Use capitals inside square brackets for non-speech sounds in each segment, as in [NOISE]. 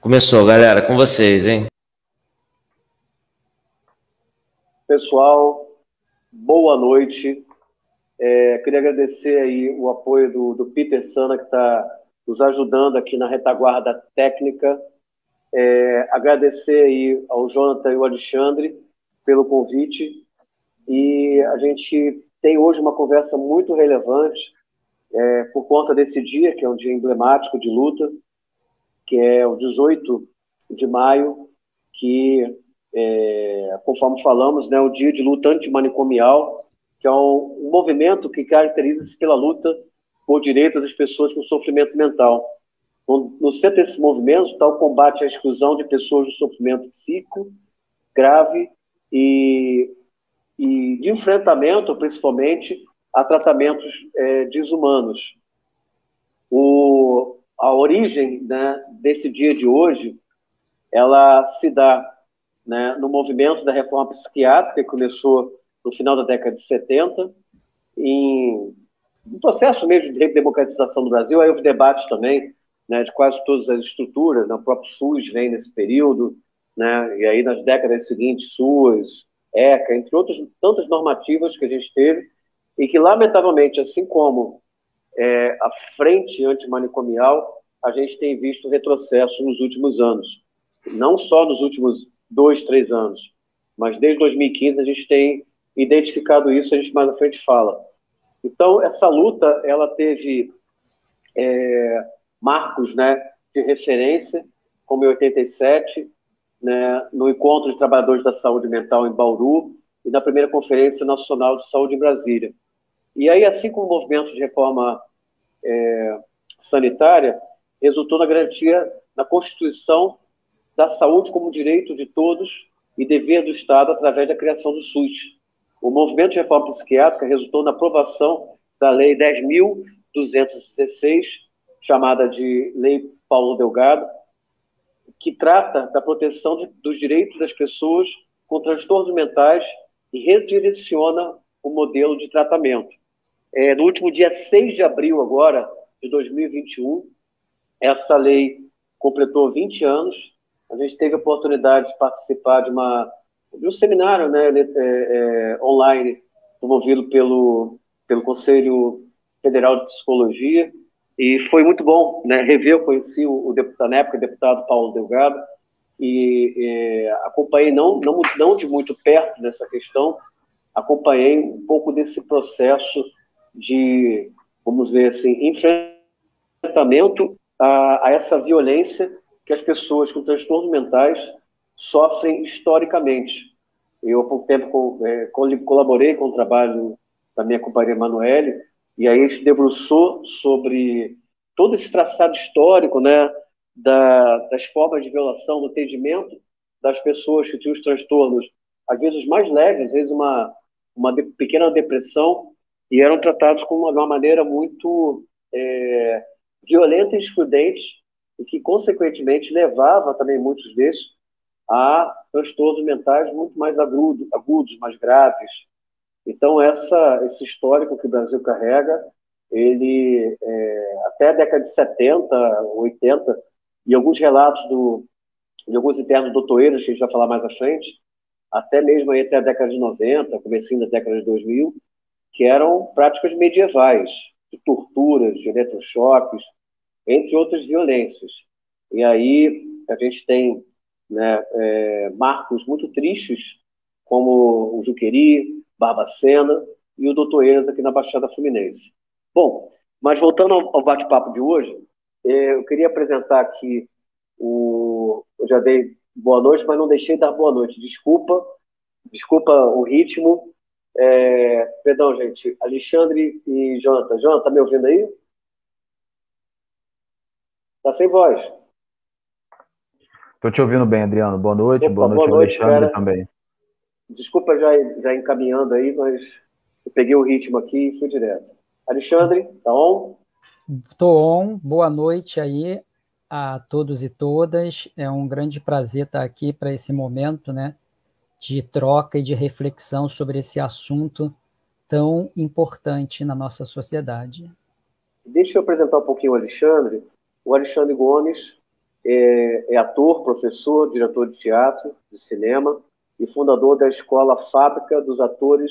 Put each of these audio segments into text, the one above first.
Começou, galera, com vocês, hein? Pessoal, boa noite. É, queria agradecer aí o apoio do, do Peter Sana, que está nos ajudando aqui na retaguarda técnica. É, agradecer aí ao Jonathan e ao Alexandre pelo convite. E a gente tem hoje uma conversa muito relevante é, por conta desse dia, que é um dia emblemático de luta, que é o 18 de maio, que, é, conforme falamos, né, o dia de luta antimanicomial, que é um, um movimento que caracteriza-se pela luta por direitos das pessoas com sofrimento mental. No, no centro desse movimento está o combate à exclusão de pessoas do sofrimento psíquico grave e, e de enfrentamento, principalmente, a tratamentos é, desumanos. O, a origem né, desse dia de hoje, ela se dá né, no movimento da reforma psiquiátrica que começou no final da década de 70, em um processo mesmo de democratização do Brasil, aí houve debate também né, de quase todas as estruturas, né, o próprio SUS vem nesse período, né, e aí nas décadas seguintes, SUS, ECA, entre outras tantas normativas que a gente teve, e que, lamentavelmente, assim como é, a frente antimanicomial, a gente tem visto retrocesso nos últimos anos. Não só nos últimos dois, três anos, mas desde 2015 a gente tem identificado isso, a gente mais à frente fala. Então, essa luta, ela teve é, marcos né, de referência, como em 87, né, no Encontro de Trabalhadores da Saúde Mental em Bauru e na primeira Conferência Nacional de Saúde em Brasília. E aí, assim como o movimento de reforma é, sanitária, resultou na garantia na Constituição da saúde como direito de todos e dever do Estado através da criação do SUS. O movimento de reforma psiquiátrica resultou na aprovação da Lei 10.216, chamada de Lei Paulo Delgado, que trata da proteção de, dos direitos das pessoas com transtornos mentais e redireciona o modelo de tratamento. É, no último dia 6 de abril agora, de 2021, essa lei completou 20 anos. A gente teve a oportunidade de participar de, uma, de um seminário né, é, é, online promovido pelo, pelo Conselho Federal de Psicologia e foi muito bom né, rever. Eu conheci o, o deputado, na época, o deputado Paulo Delgado e é, acompanhei, não, não, não de muito perto dessa questão, acompanhei um pouco desse processo de, vamos dizer assim, enfrentamento a, a essa violência que as pessoas com transtornos mentais sofrem historicamente. Eu, há pouco tempo, é, colaborei com o trabalho da minha companheira Emanuele, e aí a gente debruçou sobre todo esse traçado histórico né, da, das formas de violação, do atendimento das pessoas que tinham os transtornos, às vezes mais leves, às vezes uma, uma pequena depressão, e eram tratados com uma, de uma maneira muito é, violenta e excludente, e que, consequentemente, levava também muitos desses a transtornos mentais muito mais agudos, agudos mais graves. Então, essa, esse histórico que o Brasil carrega, ele, é, até a década de 70, 80, e alguns relatos do, de alguns internos doutoreiros, que a gente vai falar mais à frente, até mesmo aí até a década de 90, comecinho da década de 2000, que eram práticas medievais, de torturas, de eletrochoques, entre outras violências. E aí a gente tem né, é, marcos muito tristes, como o Juqueri, Barbacena e o Doutor Eras aqui na Baixada Fluminense. Bom, mas voltando ao, bate-papo de hoje, é, eu queria apresentar aqui o. Eu já dei boa noite, mas não deixei de dar boa noite. Desculpa, desculpa o ritmo, é, perdão, gente. Alexandre e Jonathan. Jonathan, tá me ouvindo aí? Tá sem voz. Estou te ouvindo bem, Adriano. Boa noite. Opa, boa noite, boa noite Alexandre cara. também. Desculpa já, já encaminhando aí, mas eu peguei o ritmo aqui e fui direto. Alexandre, tá on? Estou on. Boa noite aí a todos e todas. É um grande prazer estar aqui para esse momento, né? De troca e de reflexão sobre esse assunto tão importante na nossa sociedade. Deixa eu apresentar um pouquinho o Alexandre. O Alexandre Gomes é, é ator, professor, diretor de teatro, de cinema e fundador da Escola Fábrica dos Atores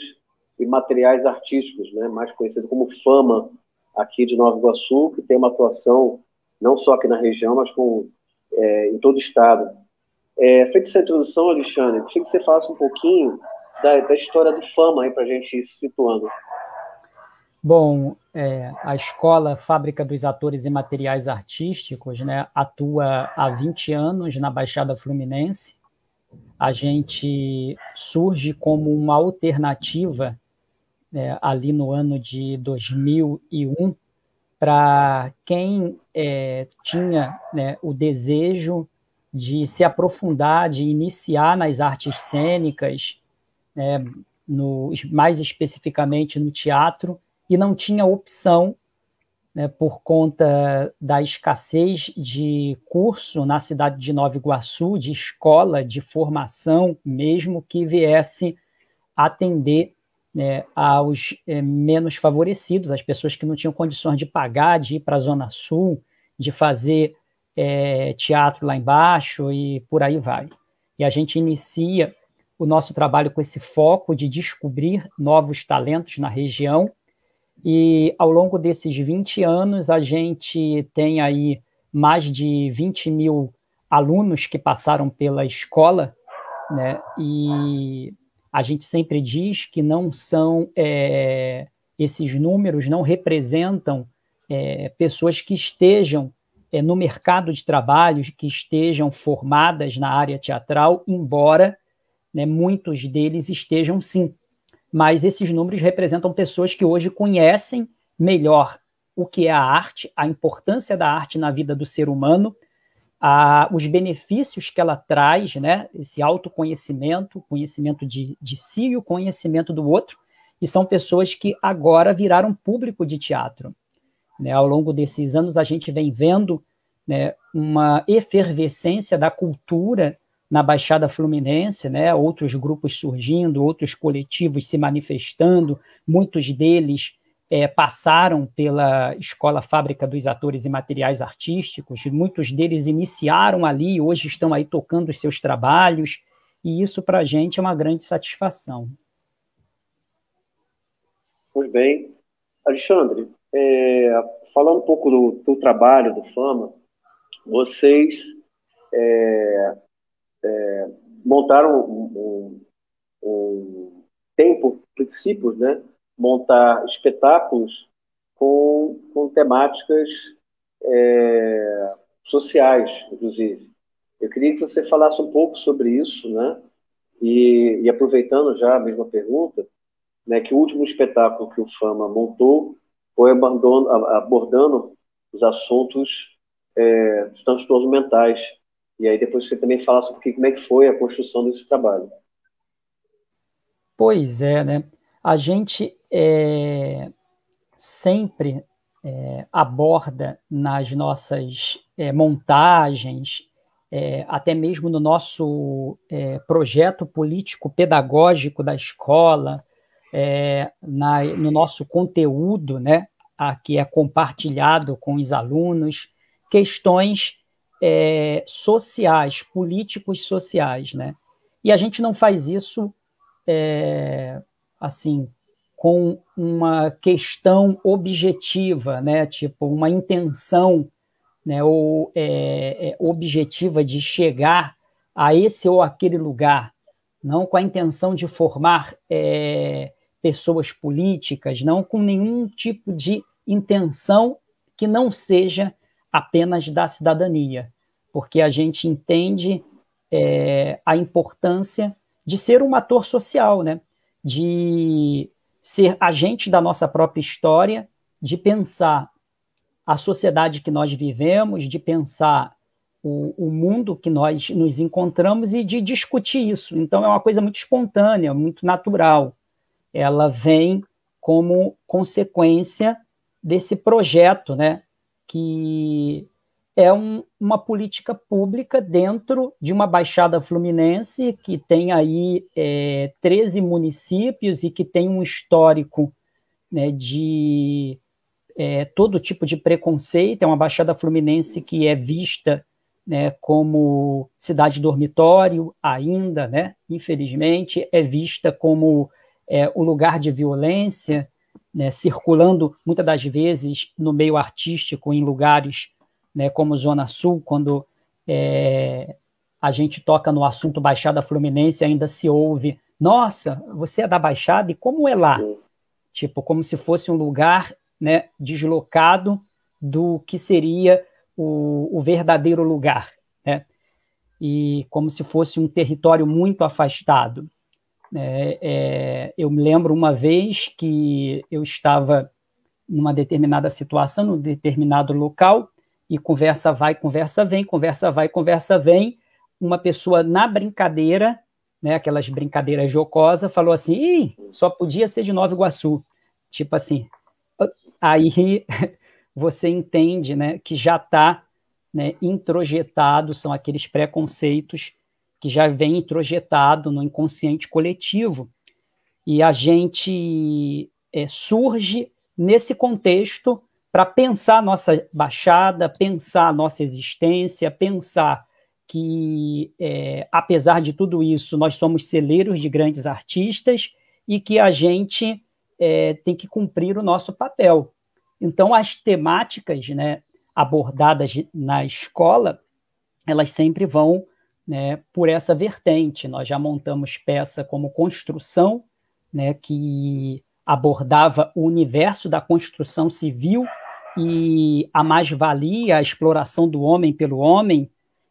e Materiais Artísticos, né, mais conhecido como FAMA, aqui de Nova Iguaçu, que tem uma atuação não só aqui na região, mas com, é, em todo o estado. É, feita essa introdução, Alexandre, queria que você falasse um pouquinho da, da história do FAMA para a gente ir se situando. Bom, é, a escola Fábrica dos Atores e Materiais Artísticos né, atua há 20 anos na Baixada Fluminense. A gente surge como uma alternativa é, ali no ano de 2001 para quem é, tinha né, o desejo de se aprofundar, de iniciar nas artes cênicas, né, no, mais especificamente no teatro, e não tinha opção né, por conta da escassez de curso na cidade de Nova Iguaçu, de escola, de formação, mesmo que viesse atender né, aos é, menos favorecidos, as pessoas que não tinham condições de pagar, de ir para a Zona Sul, de fazer é, teatro lá embaixo e por aí vai. E a gente inicia o nosso trabalho com esse foco de descobrir novos talentos na região. E ao longo desses 20 anos, a gente tem aí mais de 20 mil alunos que passaram pela escola, né? E a gente sempre diz que não são é, esses números não representam é, pessoas que estejam é, no mercado de trabalho, que estejam formadas na área teatral, embora né, muitos deles estejam sim. Mas esses números representam pessoas que hoje conhecem melhor o que é a arte, a importância da arte na vida do ser humano a, os benefícios que ela traz, né? Esse autoconhecimento, conhecimento de, de si e o conhecimento do outro, e são pessoas que agora viraram público de teatro. Né? Ao longo desses anos, a gente vem vendo né, uma efervescência da cultura na Baixada Fluminense, né? outros grupos surgindo, outros coletivos se manifestando, muitos deles é, passaram pela Escola Fábrica dos Atores e Materiais Artísticos, muitos deles iniciaram ali, hoje estão aí tocando os seus trabalhos, e isso para a gente é uma grande satisfação. Pois bem. Alexandre, é, falando um pouco do, do, trabalho do Fama, vocês é, é montaram um, um, um, tem por princípios, né, montar espetáculos com, com temáticas é, sociais, inclusive. Eu queria que você falasse um pouco sobre isso, né? E, e, aproveitando já a mesma pergunta, né, que o último espetáculo que o Fama montou foi abordando, os assuntos é, dos transtornos mentais. E aí depois você também um pouquinho como é que foi a construção desse trabalho. Pois é, né? A gente é, sempre é, aborda nas nossas é, montagens, é, até mesmo no nosso é, projeto político-pedagógico da escola, é, na, no nosso conteúdo, né, a, que é compartilhado com os alunos, questões sociais, políticos sociais, né? E a gente não faz isso assim com uma questão objetiva, né? Tipo, uma intenção, né? Ou é, é, objetiva de chegar a esse ou aquele lugar, não com a intenção de formar é, pessoas políticas, não com nenhum tipo de intenção que não seja apenas da cidadania, porque a gente entende é, a importância de ser um ator social, né? De ser agente da nossa própria história, de pensar a sociedade que nós vivemos, de pensar o, o, mundo que nós nos encontramos e de discutir isso. Então, é uma coisa muito espontânea, muito natural. Ela vem como consequência desse projeto, né, que é um, uma política pública dentro de uma Baixada Fluminense que tem aí é, 13 municípios e que tem um histórico né, de é, todo tipo de preconceito, é uma Baixada Fluminense que é vista né, como cidade dormitório ainda, né, infelizmente, é vista como é, o lugar de violência, né, circulando muitas das vezes no meio artístico em lugares né, como Zona Sul, quando é, a gente toca no assunto Baixada Fluminense, ainda se ouve, nossa, você é da Baixada e como é lá? Tipo, como se fosse um lugar né, deslocado do que seria o, o verdadeiro lugar, né? E como se fosse um território muito afastado. É, é, eu me lembro uma vez que eu estava numa determinada situação, num determinado local, e conversa vai, conversa vem, conversa vai, conversa vem. Uma pessoa na brincadeira, né, aquelas brincadeiras jocosas, falou assim: só podia ser de Nova Iguaçu. Tipo assim. Aí [LAUGHS] você entende né, que já está né, introjetado, são aqueles preconceitos que já vem introjetado no inconsciente coletivo. E a gente é, surge nesse contexto para pensar nossa baixada, pensar nossa existência, pensar que, é, apesar de tudo isso, nós somos celeiros de grandes artistas e que a gente é, tem que cumprir o nosso papel. Então, as temáticas né, abordadas na escola, elas sempre vão né, por essa vertente. Nós já montamos peça como construção, né, que abordava o universo da construção civil e a mais-valia, a exploração do homem pelo homem.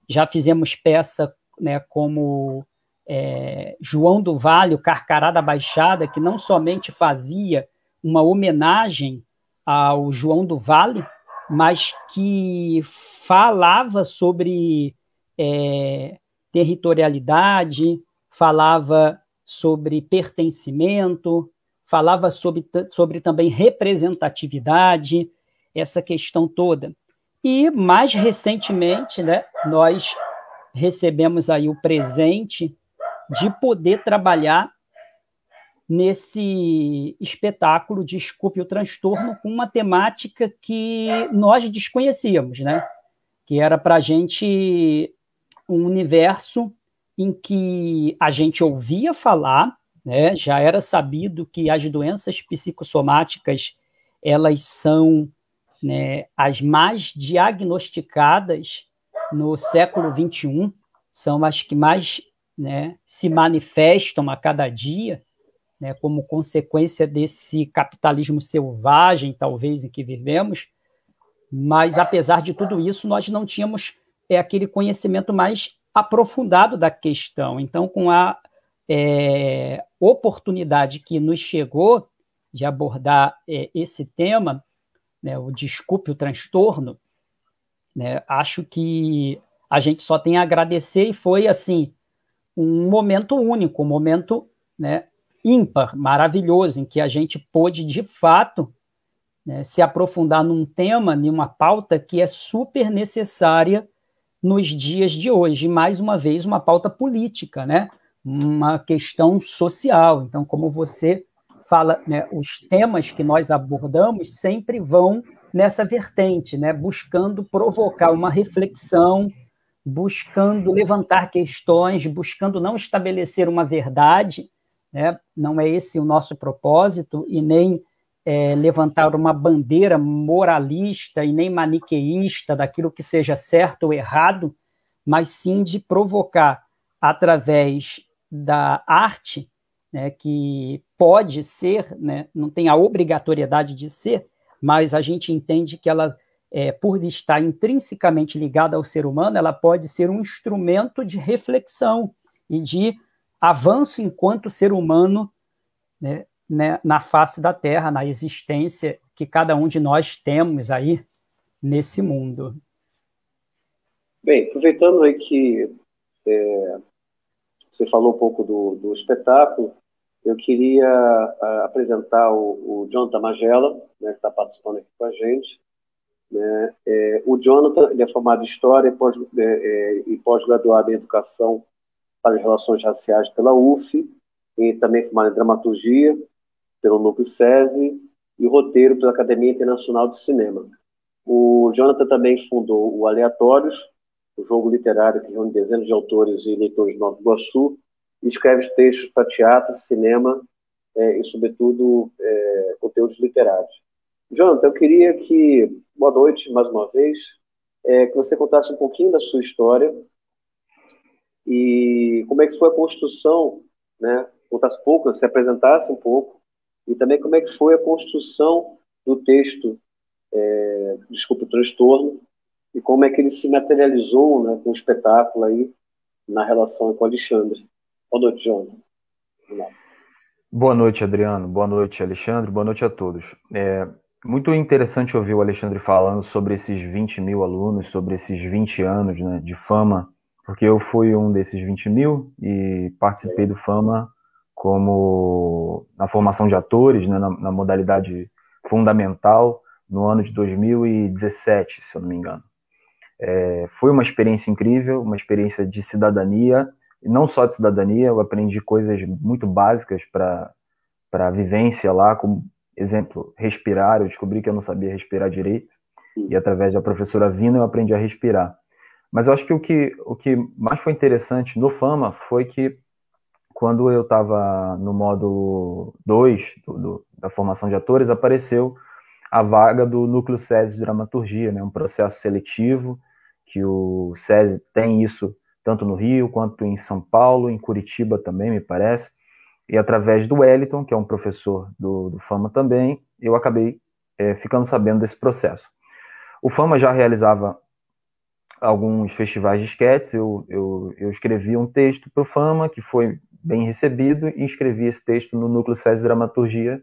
Já fizemos peça né, como é, João do Vale, o Carcará da Baixada, que não somente fazia uma homenagem ao João do Vale, mas que falava sobre é, territorialidade, falava sobre pertencimento, falava sobre, sobre também representatividade, essa questão toda. E mais recentemente, né, nós recebemos aí o presente de poder trabalhar nesse espetáculo Desculpe o Transtorno com uma temática que nós desconhecíamos, né? Que era para a gente um universo em que a gente ouvia falar, né? Já era sabido que as doenças psicossomáticas elas são né, as mais diagnosticadas no século 21, são as que mais né, se manifestam a cada dia, né, como consequência desse capitalismo selvagem, talvez, em que vivemos. Mas, apesar de tudo isso, nós não tínhamos é, aquele conhecimento mais aprofundado da questão. Então, com a é, oportunidade que nos chegou de abordar é, esse tema, né, o desculpe o transtorno, né, acho que a gente só tem a agradecer e foi assim um momento único, um momento né, ímpar, maravilhoso, em que a gente pôde de fato né, se aprofundar num tema, numa pauta que é super necessária nos dias de hoje. Mais uma vez, uma pauta política, né? uma questão social. Então, como você fala, né, os temas que nós abordamos sempre vão nessa vertente, né, buscando provocar uma reflexão, buscando levantar questões, buscando não estabelecer uma verdade, né, não é esse o nosso propósito, e nem é, levantar uma bandeira moralista e nem maniqueísta daquilo que seja certo ou errado, mas sim de provocar, através da arte, né, que pode ser, né, não tem a obrigatoriedade de ser, mas a gente entende que ela, é, por estar intrinsecamente ligada ao ser humano, ela pode ser um instrumento de reflexão e de avanço enquanto ser humano né, né, na face da Terra, na existência que cada um de nós temos aí nesse mundo. Bem, aproveitando aí que é, você falou um pouco do, do espetáculo. Eu queria uh, apresentar o, o Jonathan Magela, né, que está participando aqui com a gente. Né? É, o Jonathan ele é formado em História e, pós, é, é, e pós-graduado em Educação para as Relações Raciais pela UF, e também formado em Dramaturgia pelo Núcleo SESI, e roteiro pela Academia Internacional de Cinema. O Jonathan também fundou o Aleatórios, o jogo literário que reúne dezenas de autores e leitores de Nova Iguaçu, e escreve textos para teatro, cinema é, e, sobretudo, é, conteúdos literários. Jonathan, eu queria que, boa noite mais uma vez, é, que você contasse um pouquinho da sua história e como é que foi a construção, né? Contasse pouco, se apresentasse um pouco e também como é que foi a construção do texto, é, desculpa, transtorno e como é que ele se materializou, né, com o espetáculo aí na relação com o Alexandre. Boa noite, João. Boa noite, Adriano. Boa noite, Alexandre. Boa noite a todos. É muito interessante ouvir o Alexandre falando sobre esses 20 mil alunos, sobre esses 20 anos né, de fama porque eu fui um desses 20 mil e participei do Fama como na formação de atores, né, na, na, modalidade fundamental, no ano de 2017, se eu não me engano. É, foi uma experiência incrível, uma experiência de cidadania, e não só de cidadania, eu aprendi coisas muito básicas para a vivência lá, como exemplo, respirar, eu descobri que eu não sabia respirar direito, e através da professora Vina eu aprendi a respirar. Mas eu acho que o que, o que mais foi interessante no Fama foi que quando eu estava no módulo 2 da formação de atores, apareceu a vaga do Núcleo SESI de Dramaturgia, né, um processo seletivo, que o SESI tem isso tanto no Rio quanto em São Paulo, em Curitiba também, me parece. E através do Wellington, que é um professor do, do Fama também, eu acabei é, ficando sabendo desse processo. O Fama já realizava alguns festivais de esquetes, eu, eu, eu escrevi um texto para o Fama, que foi bem recebido, e escrevi esse texto no Núcleo SES de Dramaturgia,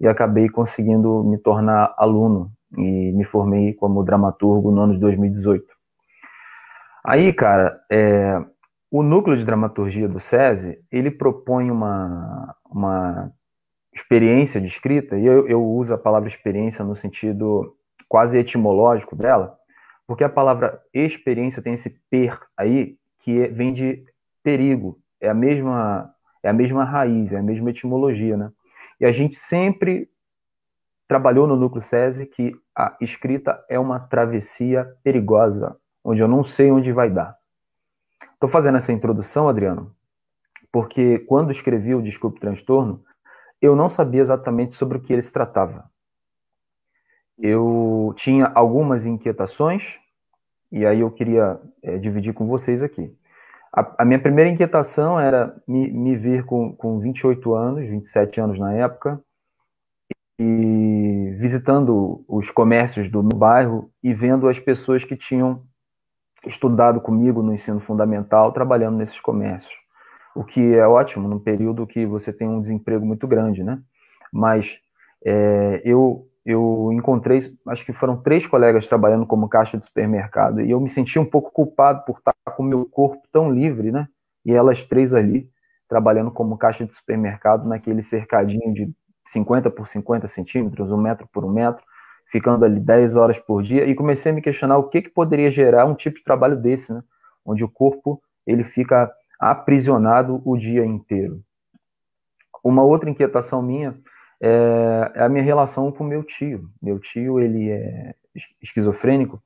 e acabei conseguindo me tornar aluno, e me formei como dramaturgo no ano de 2018. Aí, cara, é, o núcleo de dramaturgia do SESI, ele propõe uma, uma experiência de escrita, e eu, eu uso a palavra experiência no sentido quase etimológico dela, porque a palavra experiência tem esse per aí, que é, vem de perigo. É a mesma é a mesma raiz, é a mesma etimologia, né? E a gente sempre trabalhou no núcleo SESI que a escrita é uma travessia perigosa, onde eu não sei onde vai dar. Estou fazendo essa introdução, Adriano, porque quando escrevi o Desculpe Transtorno, eu não sabia exatamente sobre o que ele se tratava eu tinha algumas inquietações e aí eu queria é, dividir com vocês aqui. A, a, minha primeira inquietação era me, me vir com, com 28 anos, 27 anos na época, e visitando os comércios do meu bairro e vendo as pessoas que tinham estudado comigo no ensino fundamental trabalhando nesses comércios. O que é ótimo num período que você tem um desemprego muito grande, né? Mas é, eu eu encontrei, acho que foram três colegas trabalhando como caixa de supermercado, e eu me senti um pouco culpado por estar com o meu corpo tão livre, né? E elas três ali, trabalhando como caixa de supermercado, naquele cercadinho de 50 por 50 centímetros, um metro por um metro, ficando ali 10 horas por dia, e comecei a me questionar o que, que poderia gerar um tipo de trabalho desse, né? Onde o corpo, ele fica aprisionado o dia inteiro. Uma outra inquietação minha é, é a minha relação com meu tio. Meu tio, ele é esquizofrênico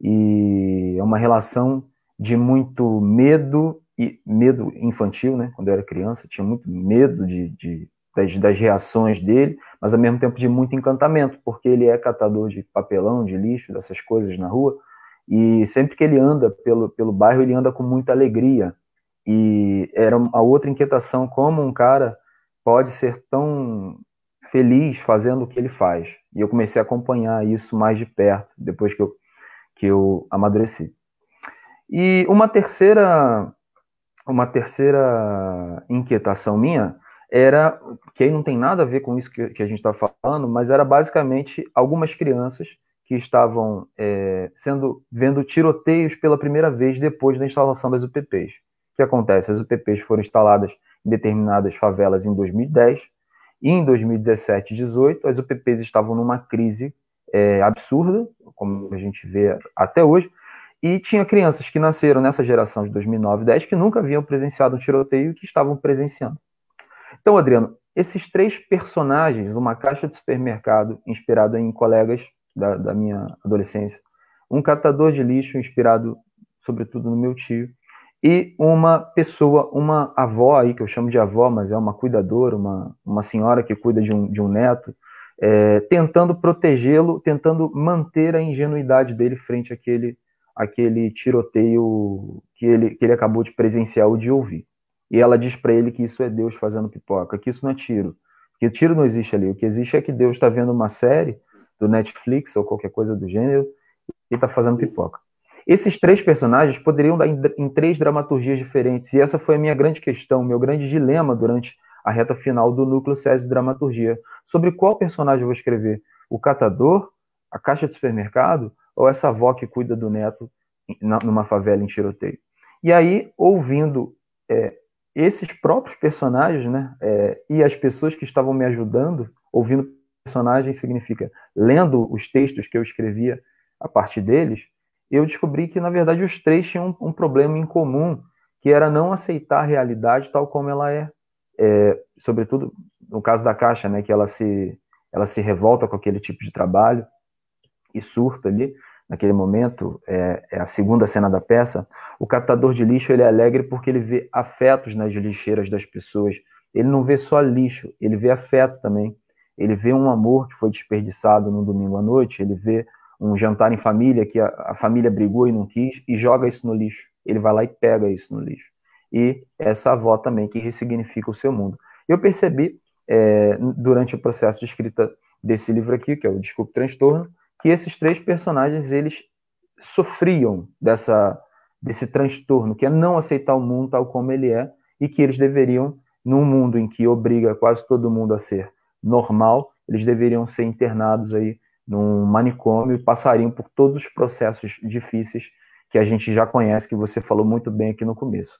e é uma relação de muito medo e medo infantil, né? Quando eu era criança, tinha muito medo de, de das, das, reações dele, mas ao mesmo tempo de muito encantamento, porque ele é catador de papelão, de lixo, dessas coisas na rua, e sempre que ele anda pelo, pelo bairro, ele anda com muita alegria. E era a outra inquietação, como um cara pode ser tão feliz fazendo o que ele faz. E eu comecei a acompanhar isso mais de perto, depois que eu, que eu amadureci. E uma terceira, uma terceira inquietação minha era, que aí não tem nada a ver com isso que, que a gente está falando, mas era basicamente algumas crianças que estavam é, sendo vendo tiroteios pela primeira vez depois da instalação das UPPs. O que acontece? As UPPs foram instaladas em determinadas favelas em 2010 e em 2017 e 2018, as UPPs estavam numa crise é, absurda, como a gente vê até hoje, e tinha crianças que nasceram nessa geração de 2009 e 10 que nunca haviam presenciado um tiroteio e que estavam presenciando. Então, Adriano, esses três personagens, uma caixa de supermercado inspirada em colegas da, da minha adolescência, um catador de lixo inspirado sobretudo no meu tio, e uma pessoa, uma avó aí, que eu chamo de avó, mas é uma cuidadora, uma, uma senhora que cuida de um, de um neto, é, tentando protegê-lo, tentando manter a ingenuidade dele frente àquele, àquele tiroteio que ele, que ele acabou de presenciar ou de ouvir. E ela diz para ele que isso é Deus fazendo pipoca, que isso não é tiro, que tiro não existe ali. O que existe é que Deus está vendo uma série do Netflix ou qualquer coisa do gênero e está fazendo pipoca. Esses três personagens poderiam dar em, em, três dramaturgias diferentes, e essa foi a minha grande questão, meu grande dilema durante a reta final do núcleo SESI dramaturgia. Sobre qual personagem eu vou escrever? O catador, a caixa de supermercado, ou essa avó que cuida do neto numa favela em tiroteio? E aí, ouvindo é, esses próprios personagens, né, é, e as pessoas que estavam me ajudando, ouvindo personagens significa lendo os textos que eu escrevia a partir deles, eu descobri que, na verdade, os três tinham um, um problema em comum, que era não aceitar a realidade tal como ela é. é. Sobretudo no caso da Caixa, né, que ela se, ela se revolta com aquele tipo de trabalho e surta ali, naquele momento, é, é, a segunda cena da peça. O captador de lixo ele é alegre porque ele vê afetos nas lixeiras das pessoas. Ele não vê só lixo, ele vê afeto também. Ele vê um amor que foi desperdiçado no domingo à noite, ele vê um jantar em família que a, a, família brigou e não quis e joga isso no lixo. Ele vai lá e pega isso no lixo. E essa avó também que ressignifica o seu mundo. Eu percebi é, durante o processo de escrita desse livro aqui, que é o Desculpe Transtorno, que esses três personagens eles sofriam dessa desse transtorno, que é não aceitar o mundo tal como ele é e que eles deveriam, num mundo em que obriga quase todo mundo a ser normal, eles deveriam ser internados aí num manicômio e passariam por todos os processos difíceis que a gente já conhece, que você falou muito bem aqui no começo.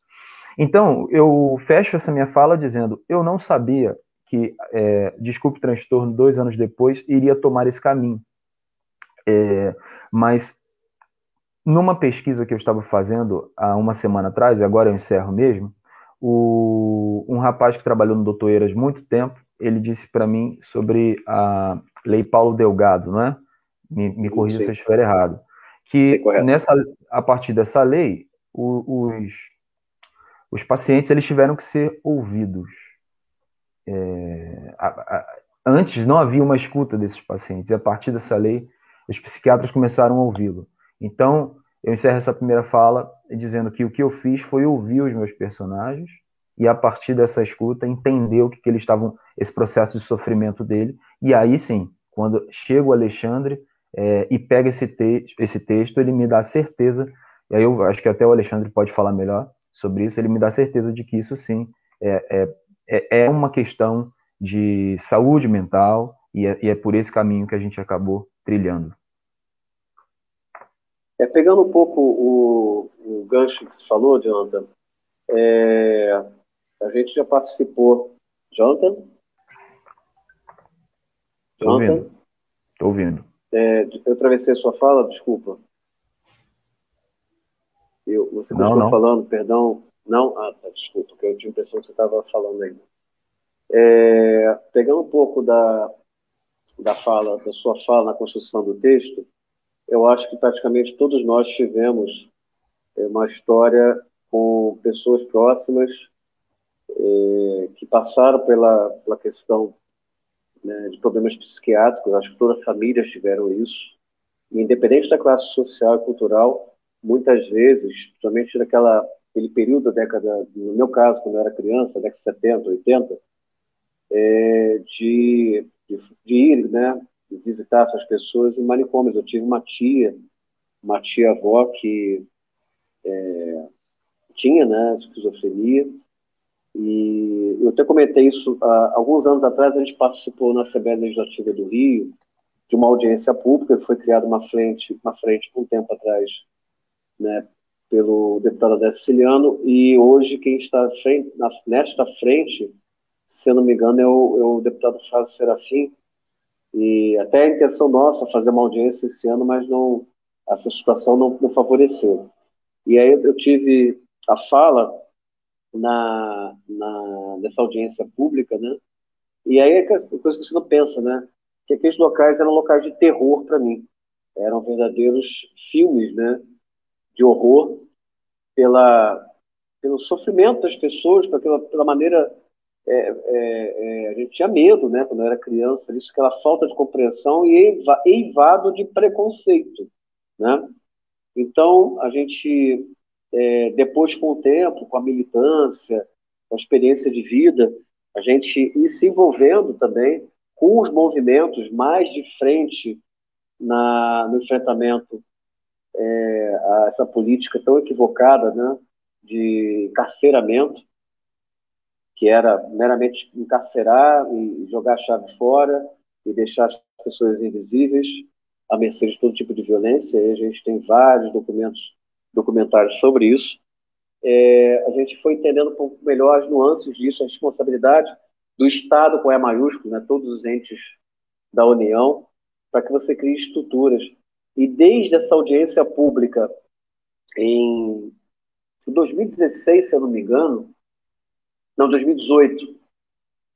Então, eu fecho essa minha fala dizendo: eu não sabia que é, Desculpe Transtorno, dois anos depois, iria tomar esse caminho. É, mas, numa pesquisa que eu estava fazendo há uma semana atrás, e agora eu encerro mesmo, o, um rapaz que trabalhou no Doutor Eiras muito tempo, ele disse para mim sobre a Lei Paulo Delgado, não é? Me, me corrija se eu estiver errado. Que nessa, a partir dessa lei, os, os pacientes eles tiveram que ser ouvidos. É, a, a, antes não havia uma escuta desses pacientes, e a partir dessa lei, os psiquiatras começaram a ouvi-lo. Então, eu encerro essa primeira fala dizendo que o que eu fiz foi ouvir os meus personagens e a partir dessa escuta entender o que, que eles estavam, esse processo de sofrimento dele, e aí sim, quando chega o Alexandre é, e pega esse, te esse texto, ele me dá certeza, e aí eu acho que até o Alexandre pode falar melhor sobre isso, ele me dá certeza de que isso sim é, é, é uma questão de saúde mental, e é, e é por esse caminho que a gente acabou trilhando. É, pegando um pouco o, o gancho que você falou, Jonathan, é, a gente já participou. Jonathan? Estou ouvindo. Estou ouvindo. É, eu atravessei a sua fala, desculpa. Eu, você não, não. falando, perdão. Não? Ah, tá, desculpa, porque eu tinha a impressão que você estava falando ainda. É, pegando um pouco da, da fala, da sua fala na construção do texto, eu acho que praticamente todos nós tivemos é, uma história com pessoas próximas é, que passaram pela, pela questão né, de problemas psiquiátricos, acho que todas as famílias tiveram isso, e independente da classe social e cultural, muitas vezes, principalmente naquela aquele período da década, no meu caso, quando eu era criança, década de 70, 80, é, de, de, de, ir, né, de visitar essas pessoas em manicômios. Eu tive uma tia, uma tia-avó que é, tinha, né, esquizofrenia, e eu até comentei isso há alguns anos atrás, a gente participou na Assembleia Legislativa do Rio de uma audiência pública que foi criada uma frente, uma frente um tempo atrás, né, pelo deputado Siciliano, e hoje quem está frente, na, nesta frente, se eu não me engano, é o, é o deputado Flávio Serafim, e até a intenção nossa fazer uma audiência esse ano, mas não, essa situação não, não favoreceu. E aí eu tive a fala na, na, nessa audiência pública, né, E aí é coisa que você não pensa, né? Que aqueles locais eram locais de terror para mim. Eram verdadeiros filmes, né? De horror pela pelo sofrimento das pessoas, pela, pela maneira é, é, é, a gente tinha medo, né, quando eu era criança, isso, aquela falta de compreensão e eivado de preconceito, né? Então, a gente, é, depois com o tempo, com a militância, com a experiência de vida, a gente ir se envolvendo também com os movimentos mais de frente na, no enfrentamento é, a essa política tão equivocada, né, de encarceramento, que era meramente encarcerar e jogar a chave fora e deixar as pessoas invisíveis à mercê de todo tipo de violência. E a gente tem vários documentos, documentários sobre isso. É, a gente foi entendendo um pouco melhor as nuances disso, a responsabilidade do Estado com E maiúsculo, né, todos os entes da União, para que você crie estruturas. E desde essa audiência pública em 2016, se eu não me engano, não, 2018.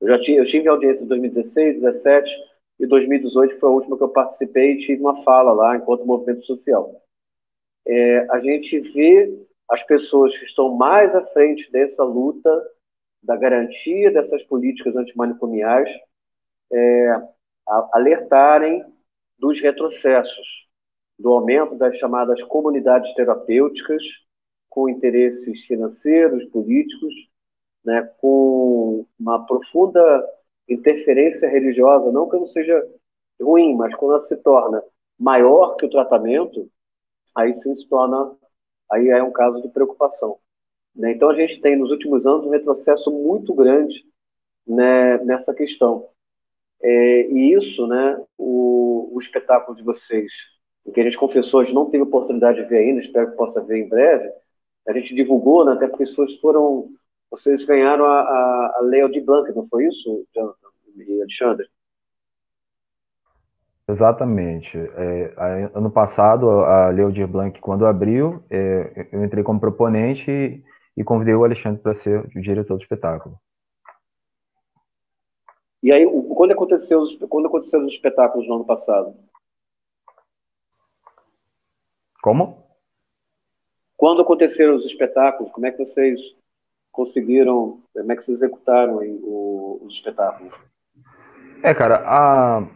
Eu já tinha, eu tive audiência em 2016, 2017 e 2018 foi a última que eu participei e tive uma fala lá enquanto movimento social. É, a gente vê as pessoas que estão mais à frente dessa luta da garantia dessas políticas antimanicomiais é, alertarem dos retrocessos, do aumento das chamadas comunidades terapêuticas, com interesses financeiros, políticos, né, com uma profunda interferência religiosa, não que não seja ruim, mas quando ela se torna maior que o tratamento, aí sim se torna, aí é um caso de preocupação. Né? Então a gente tem nos últimos anos um retrocesso muito grande né, nessa questão. É, e isso, né, o, o espetáculo de vocês, que a gente confessou, a gente não teve oportunidade de ver ainda, espero que possa ver em breve, a gente divulgou, né, até porque pessoas foram vocês ganharam a, a, a Lei de Blanc, não foi isso, Jonathan e Alexandre? Exatamente. É, ano passado, a Lei de Blanc, quando abriu, é, eu entrei como proponente e, e convidei o Alexandre para ser o diretor do espetáculo. E aí, quando aconteceu, quando aconteceram os espetáculos no ano passado? Como? Quando aconteceram os espetáculos, como é que vocês conseguiram, como é que vocês executaram aí o, os espetáculos? É, cara, a...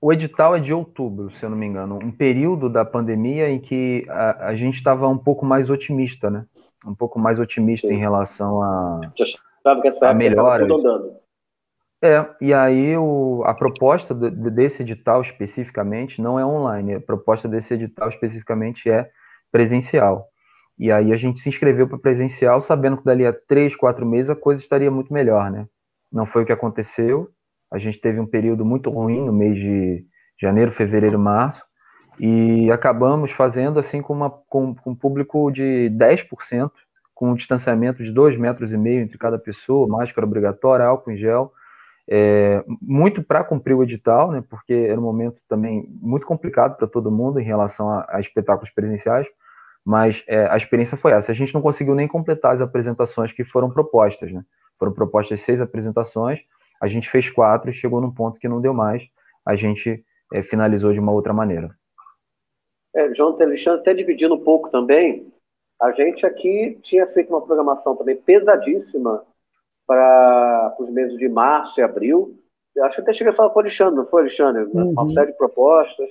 o edital é de outubro, se eu não me engano, um período da pandemia em que a, a gente estava um pouco mais otimista, né? Um pouco mais otimista Sim. em relação a, Sabe que essa a melhora. Tudo andando. É, e aí o, a proposta de, desse edital especificamente não é online, a proposta desse edital especificamente é presencial. E aí a gente se inscreveu para presencial, sabendo que dali a três, quatro meses a coisa estaria muito melhor, né? Não foi o que aconteceu. A gente teve um período muito ruim no mês de janeiro, fevereiro, março, e acabamos fazendo assim com, uma, com, com um público de 10%, com um distanciamento de dois metros e meio entre cada pessoa, máscara obrigatória, álcool em gel, é, muito para cumprir o edital, né, porque era um momento também muito complicado para todo mundo em relação a, a espetáculos presenciais, mas é, a experiência foi essa. A gente não conseguiu nem completar as apresentações que foram propostas, né? Foram propostas seis apresentações, a gente fez quatro e chegou num ponto que não deu mais, a gente é, finalizou de uma outra maneira. É, João Alexandre, até dividindo um pouco também, a gente aqui tinha feito uma programação também pesadíssima para os meses de março e abril. Eu acho que até cheguei a falar com o Alexandre, não foi, Alexandre? Uhum. Uma série de propostas.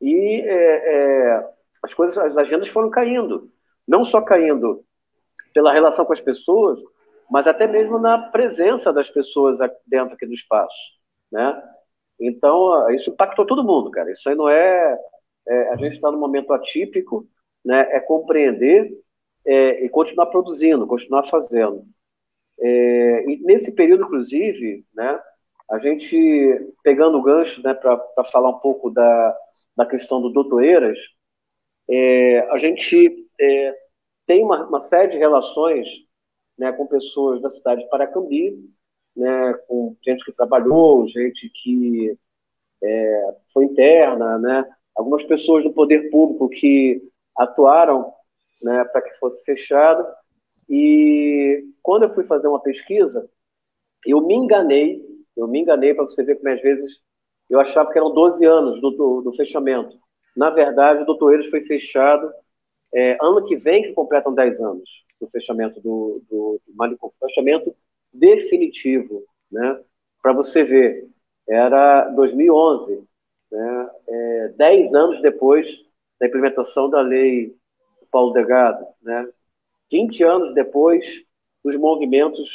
E é, é, as coisas, as agendas foram caindo. Não só caindo pela relação com as pessoas, mas até mesmo na presença das pessoas dentro aqui do espaço, né? Então, isso impactou todo mundo, cara. Isso aí não é... é a gente está num momento atípico, né? É compreender é, e continuar produzindo, continuar fazendo. É, e nesse período, inclusive, né? A gente, pegando o gancho, né, para falar um pouco da, da questão do Doutoreiras, é, a gente é, tem uma, uma, série de relações né, com pessoas da cidade de Paracambi, né, com gente que trabalhou, gente que é, foi interna, né, algumas pessoas do poder público que atuaram né, para que fosse fechado. E quando eu fui fazer uma pesquisa, Eu me enganei, eu me enganei para você ver como às vezes eu achava que eram 12 anos do, do, do fechamento. Na verdade, o Doutor Eiros foi fechado é, ano que vem, que completam 10 anos do fechamento do, do, do fechamento definitivo, né? Para você ver, era 2011, né? É, 10 anos depois da implementação da lei Paulo Degado, né? 20 anos depois dos movimentos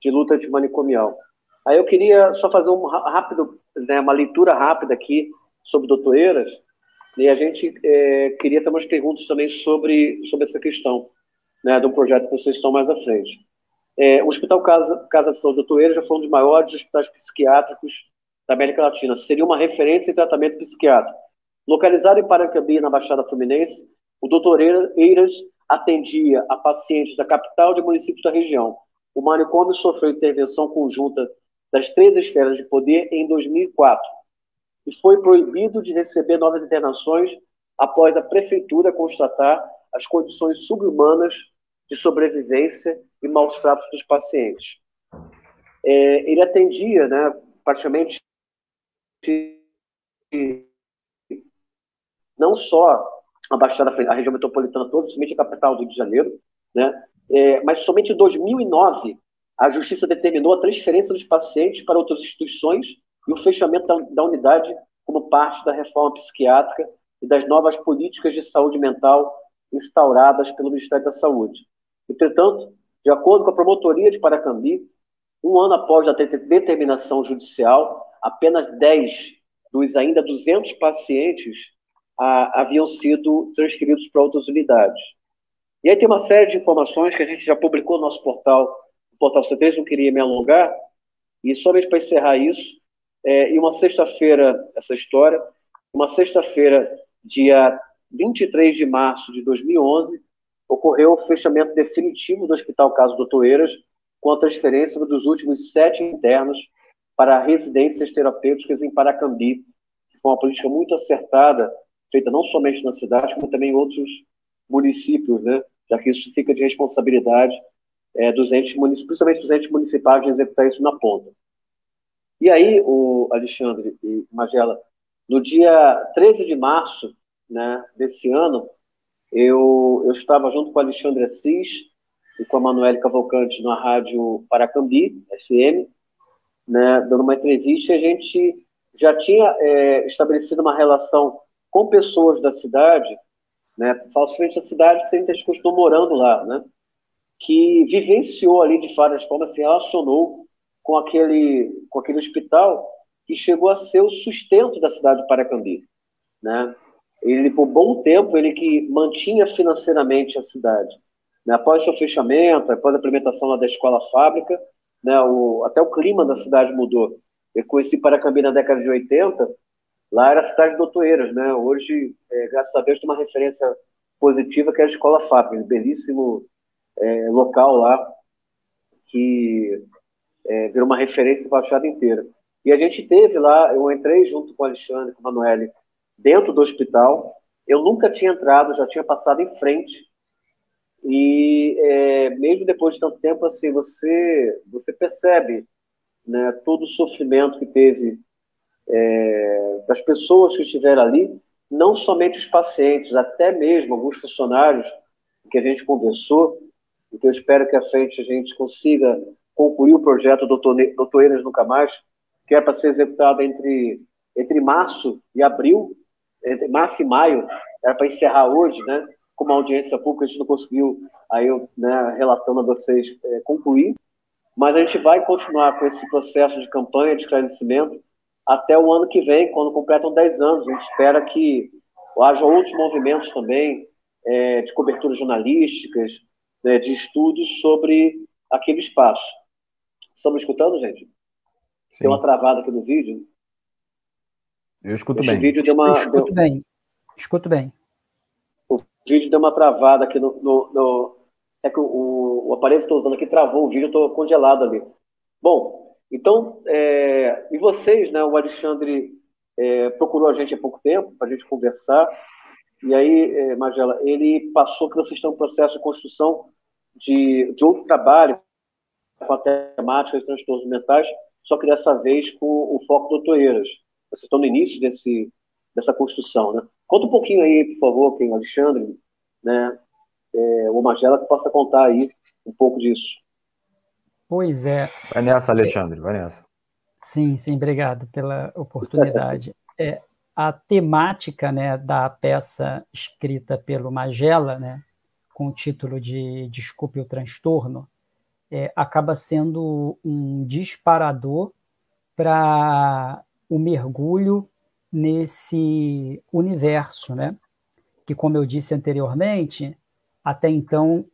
de luta antimanicomial. Aí eu queria só fazer um rápido, né, uma leitura rápida aqui sobre o Doutor Eiras, e a gente é, queria ter umas perguntas também sobre, sobre essa questão né, do projeto que vocês estão mais à frente. É, o Hospital Casa, Casa de Saúde Eiras já foi um dos maiores hospitais psiquiátricos da América Latina. Seria uma referência em tratamento psiquiátrico. Localizado em Paracambi, na Baixada Fluminense, o Doutor Eiras atendia a pacientes da capital de municípios da região. O manicômio sofreu intervenção conjunta das três esferas de poder em 2004 e foi proibido de receber novas internações após a prefeitura constatar as condições subhumanas de sobrevivência e maus tratos dos pacientes. É, ele atendia, né, praticamente não só a Baixada, a região metropolitana toda, somente a capital do Rio de Janeiro, né, é, mas somente em 2009 a Justiça determinou a transferência dos pacientes para outras instituições e o fechamento da, da unidade como parte da reforma psiquiátrica e das novas políticas de saúde mental instauradas pelo Ministério da Saúde. Entretanto, de acordo com a promotoria de Paracambi, um ano após a determinação judicial, apenas 10 dos ainda 200 pacientes ah, haviam sido transferidos para outras unidades. E aí tem uma série de informações que a gente já publicou no nosso portal, o portal C3, não queria me alongar, e somente para encerrar isso, é, e uma sexta-feira, essa história, uma sexta-feira, dia 23 de março de 2011, ocorreu o fechamento definitivo do Hospital Caso Doutoreiras, com a transferência dos últimos sete internos para residências terapêuticas em Paracambi, que foi uma política muito acertada, feita não somente na cidade, como também em outros municípios, né? já que isso fica de responsabilidade é, dos entes principalmente dos entes municipais, de executar isso na ponta. E aí, o Alexandre e Magela, no dia 13 de março né, desse ano, eu, eu estava junto com Alexandre Assis e com a Manuele Cavalcante na rádio Paracambi, FM, né, dando uma entrevista, a gente já tinha é, estabelecido uma relação com pessoas da cidade, né, falsamente a cidade tem gente que estão morando lá, né, que vivenciou ali de várias formas, se relacionou com aquele, com aquele hospital que chegou a ser o sustento da cidade de Paracambi, né? Ele, por bom tempo, ele que mantinha financeiramente a cidade. Né? Após o seu fechamento, após a implementação lá da escola-fábrica, né, o, até o clima da cidade mudou. Eu conheci Paracambi na década de 80, lá era a cidade de doutoreiras, né? Hoje, é, graças a Deus, tem uma referência positiva que é a escola-fábrica, um belíssimo é, local lá, que é, virou uma referência para a Baixada inteira. E a gente teve lá, eu entrei junto com o Alexandre, com a Manuele, dentro do hospital. Eu nunca tinha entrado, já tinha passado em frente. E é, mesmo depois de tanto tempo, assim, você, você percebe né, todo o sofrimento que teve é, das pessoas que estiveram ali, não somente os pacientes, até mesmo alguns funcionários que a gente conversou, e que eu espero que à frente a gente consiga concluir o projeto Doutoreiras Nunca Mais, que é para ser executado entre, entre março e abril, entre março e maio, era para encerrar hoje, né? Com uma audiência pública, a gente não conseguiu, aí eu, né, relatando a vocês, é, concluir. Mas a gente vai continuar com esse processo de campanha de esclarecimento até o ano que vem, quando completam 10 anos. A gente espera que haja outros movimentos também é, de coberturas jornalísticas, né, de estudos sobre aquele espaço. Estão me escutando, gente? Sim. Tem uma travada aqui no vídeo. Eu escuto Esse bem. Vídeo deu uma, escuto deu... bem. Escuto bem. O vídeo deu uma travada aqui no. no, no... É que o, o, aparelho que estou usando aqui travou o vídeo, eu estou congelado ali. Bom, então, é... e vocês, né? O Alexandre é, procurou a gente há pouco tempo para a gente conversar. E aí, é, Magela, ele passou que vocês estão em processo de construção de, de outro trabalho com a temática de transtornos mentais, só que dessa vez com o foco do Toeiras. Vocês estão no início desse, dessa construção, né? Conta um pouquinho aí, por favor, quem Alexandre, né, é, o Magela, que possa contar aí um pouco disso. Pois é. Vai nessa, Alexandre, vai nessa. Sim, sim, obrigado pela oportunidade. É, a temática né, da peça escrita pelo Magela, né, com o título de Desculpe o Transtorno, é, acaba sendo um disparador para o mergulho nesse universo, né? Que, como eu disse anteriormente, até então,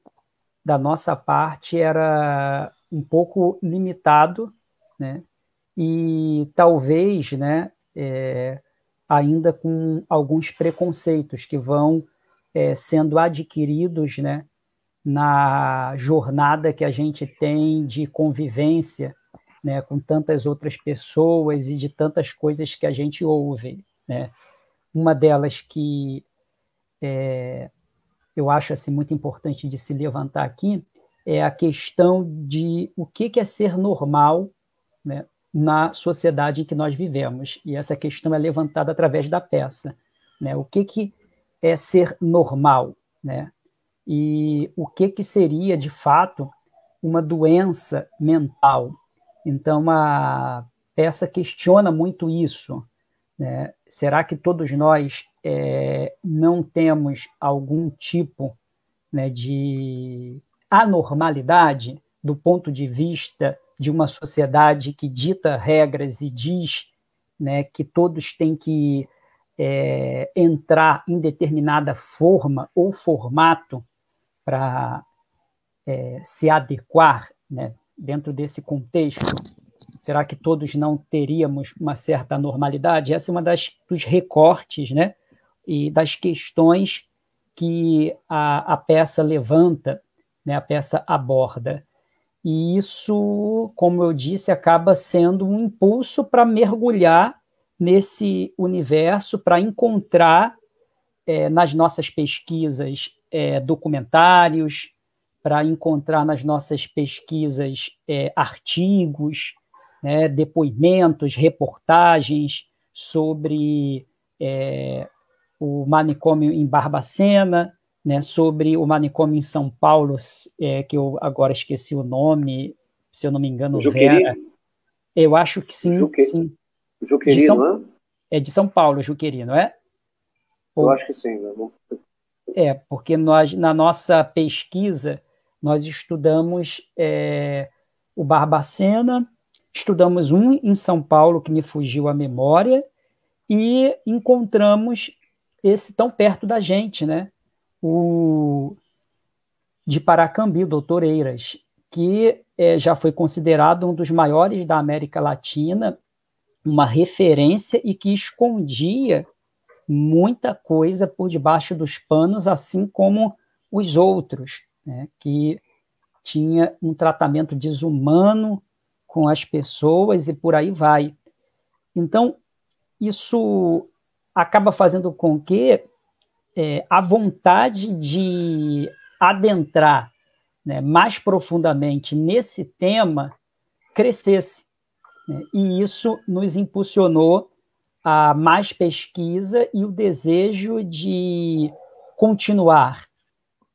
da nossa parte, era um pouco limitado, né? E talvez, né, é, ainda com alguns preconceitos que vão é, sendo adquiridos, né, na jornada que a gente tem de convivência né, com tantas outras pessoas e de tantas coisas que a gente ouve. Né? Uma delas que é, eu acho assim, muito importante de se levantar aqui é a questão de o que é ser normal né, na sociedade em que nós vivemos. E essa questão é levantada através da peça. Né? O que, que é ser normal? Né? e o que, que seria, de fato, uma doença mental. Então, a peça questiona muito isso. Né? Será que todos nós é, não temos algum tipo né, de anormalidade do ponto de vista de uma sociedade que dita regras e diz né, que todos têm que é, entrar em determinada forma ou formato para é, se adequar né, dentro desse contexto? Será que todos não teríamos uma certa normalidade? Essa é uma das dos recortes, né, e das questões que a, a peça levanta, né, a peça aborda. E isso, como eu disse, acaba sendo um impulso para mergulhar nesse universo, para encontrar é, nas nossas pesquisas é, documentários, para encontrar nas nossas pesquisas é, artigos, né, depoimentos, reportagens sobre é, o manicômio em Barbacena, né, sobre o manicômio em São Paulo, é, que eu agora esqueci o nome, se eu não me engano, Juqueri? Vera. Eu acho que sim. Juque... sim. Juqueri, de São... é? É de São Paulo, Juqueri, não é? Eu Ou... acho que sim. Né? É, porque nós, na nossa pesquisa, nós estudamos é, o Barbacena, estudamos um em São Paulo, que me fugiu a memória, e encontramos esse tão perto da gente, né? O de Paracambi, o doutor Eiras, que é, já foi considerado um dos maiores da América Latina, uma referência e que escondia muita coisa por debaixo dos panos, assim como os outros, né, que tinha um tratamento desumano com as pessoas e por aí vai. Então, isso acaba fazendo com que é, a vontade de adentrar né, mais profundamente nesse tema crescesse. Né, e isso nos impulsionou a mais pesquisa e o desejo de continuar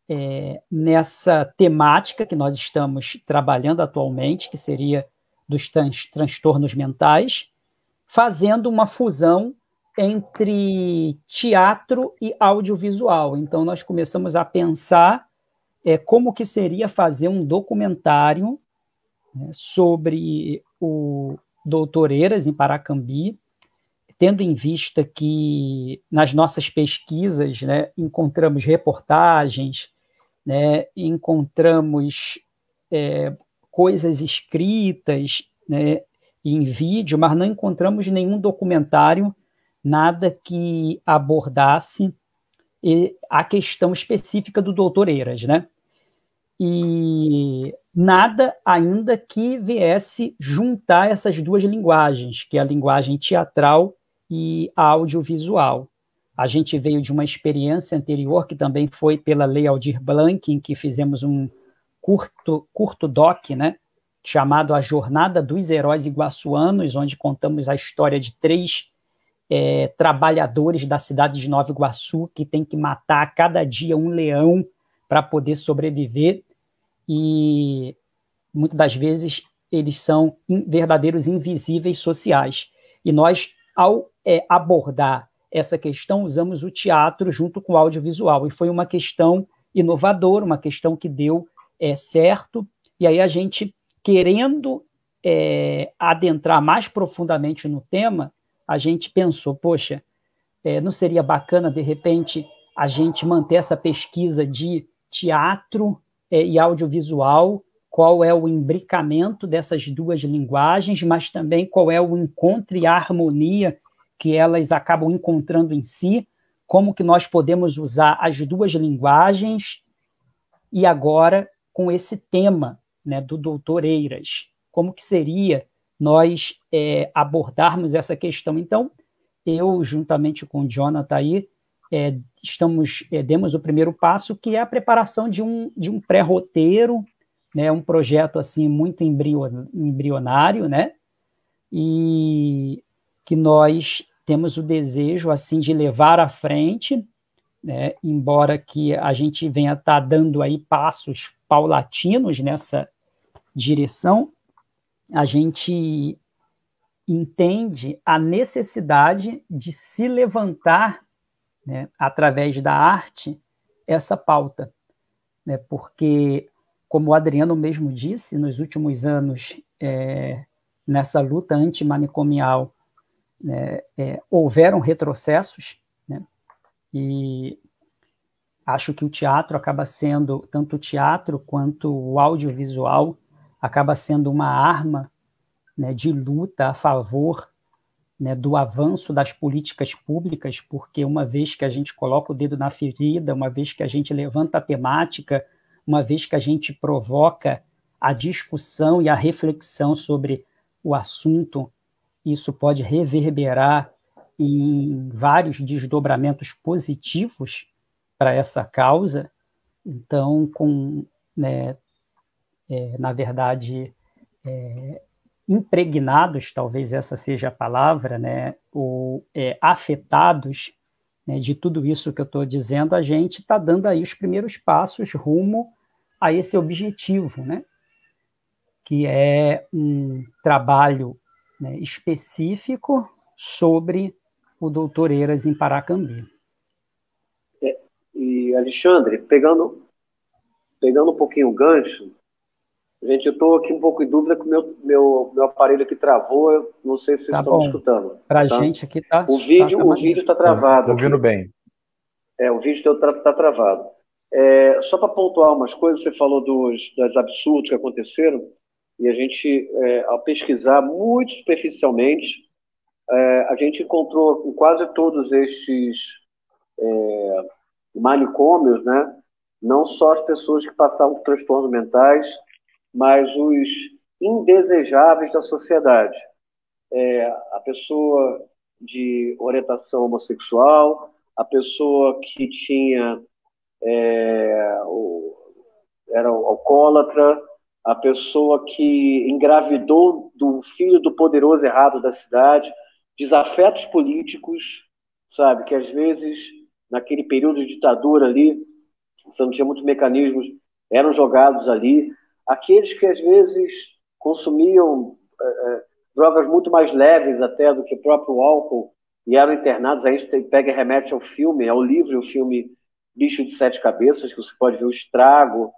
é, nessa temática que nós estamos trabalhando atualmente, que seria dos trans, transtornos mentais, fazendo uma fusão entre teatro e audiovisual. Então, nós começamos a pensar é, como que seria fazer um documentário né, sobre o Doutor Eiras, em Paracambi, tendo em vista que nas nossas pesquisas né, encontramos reportagens, né, encontramos é, coisas escritas né, em vídeo, mas não encontramos nenhum documentário, nada que abordasse a questão específica do doutor Eiras, né? E nada ainda que viesse juntar essas duas linguagens, que é a linguagem teatral e audiovisual. A gente veio de uma experiência anterior, que também foi pela Lei Aldir Blanc, em que fizemos um curto, curto doc, né, chamado A Jornada dos Heróis Iguaçuanos, onde contamos a história de três é, trabalhadores da cidade de Nova Iguaçu que tem que matar a cada dia um leão para poder sobreviver. E muitas das vezes eles são verdadeiros invisíveis sociais. E nós, ao é, abordar essa questão, usamos o teatro junto com o audiovisual. E foi uma questão inovadora, uma questão que deu é, certo. E aí a gente, querendo é, adentrar mais profundamente no tema, a gente pensou, poxa, é, não seria bacana, de repente, a gente manter essa pesquisa de teatro e audiovisual, qual é o imbricamento dessas duas linguagens, mas também qual é o encontro e a harmonia que elas acabam encontrando em si, como que nós podemos usar as duas linguagens e agora com esse tema né, do doutor Eiras, como que seria nós é, abordarmos essa questão. Então, eu, juntamente com o Jonathan aí, é, estamos, é, demos o primeiro passo, que é a preparação de um, de um pré-roteiro, né, um projeto assim muito embrionário, né, e que nós temos o desejo assim de levar à frente, né, embora que a gente venha estar tá dando aí passos paulatinos nessa direção, a gente entende a necessidade de se levantar, né, através da arte, essa pauta. Né, porque, como o Adriano mesmo disse, nos últimos anos, é, nessa luta antimanicomial, né, é, houveram retrocessos, né, e acho que o teatro acaba sendo, tanto o teatro quanto o audiovisual, acaba sendo uma arma né, de luta a favor né, do avanço das políticas públicas, porque uma vez que a gente coloca o dedo na ferida, uma vez que a gente levanta a temática, uma vez que a gente provoca a discussão e a reflexão sobre o assunto, isso pode reverberar em vários desdobramentos positivos para essa causa. Então, com né, é, na verdade, é, impregnados, talvez essa seja a palavra, né, ou é, afetados né, de tudo isso que eu estou dizendo, a gente está dando aí os primeiros passos rumo a esse objetivo, né, que é um trabalho né, específico sobre o doutor Eiras em Paracambi. É, e Alexandre, pegando, pegando um pouquinho o gancho, Gente, eu estou aqui um pouco em dúvida que o meu, meu, meu aparelho aqui travou, eu não sei se vocês tá estão bom. escutando. Para a tá? gente aqui tá. O vídeo tá, o vídeo está travado. Estou ouvindo bem. É, o vídeo está tá travado. É, só para pontuar umas coisas, você falou dos, dos absurdos que aconteceram, e a gente, é, ao pesquisar muito superficialmente, é, a gente encontrou em quase todos estes é, manicômios, né, não só as pessoas que passavam por transtornos mentais, mas os indesejáveis da sociedade. É, a pessoa de orientação homossexual, a pessoa que tinha é, o, era alcoólatra, a pessoa que engravidou do filho do poderoso errado da cidade, desafetos políticos, sabe, que às vezes naquele período de ditadura ali, você não tinha muitos mecanismos, eram jogados ali, aqueles que às vezes consumiam é, drogas muito mais leves até do que o próprio álcool e eram internados, a gente pega e remete ao filme, ao livro, o filme Bicho de Sete Cabeças, que você pode ver o estrago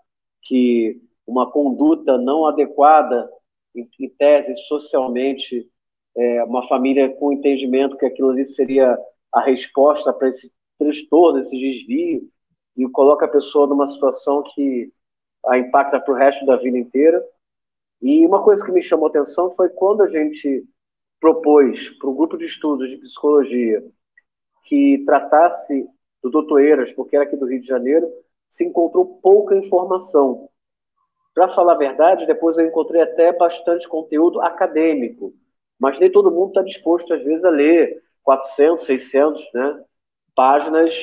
que uma conduta não adequada, em, em tese, socialmente, é, uma família com entendimento que aquilo ali seria a resposta para esse transtorno, esse desvio, e coloca a pessoa numa situação que a impacta para o resto da vida inteira. E uma coisa que me chamou atenção foi quando a gente propôs para um grupo de estudos de psicologia que tratasse do Dr. Eiras, porque era aqui do Rio de Janeiro, se encontrou pouca informação. Para falar a verdade, depois eu encontrei até bastante conteúdo acadêmico, mas nem todo mundo está disposto, às vezes, a ler 400, 600 né, páginas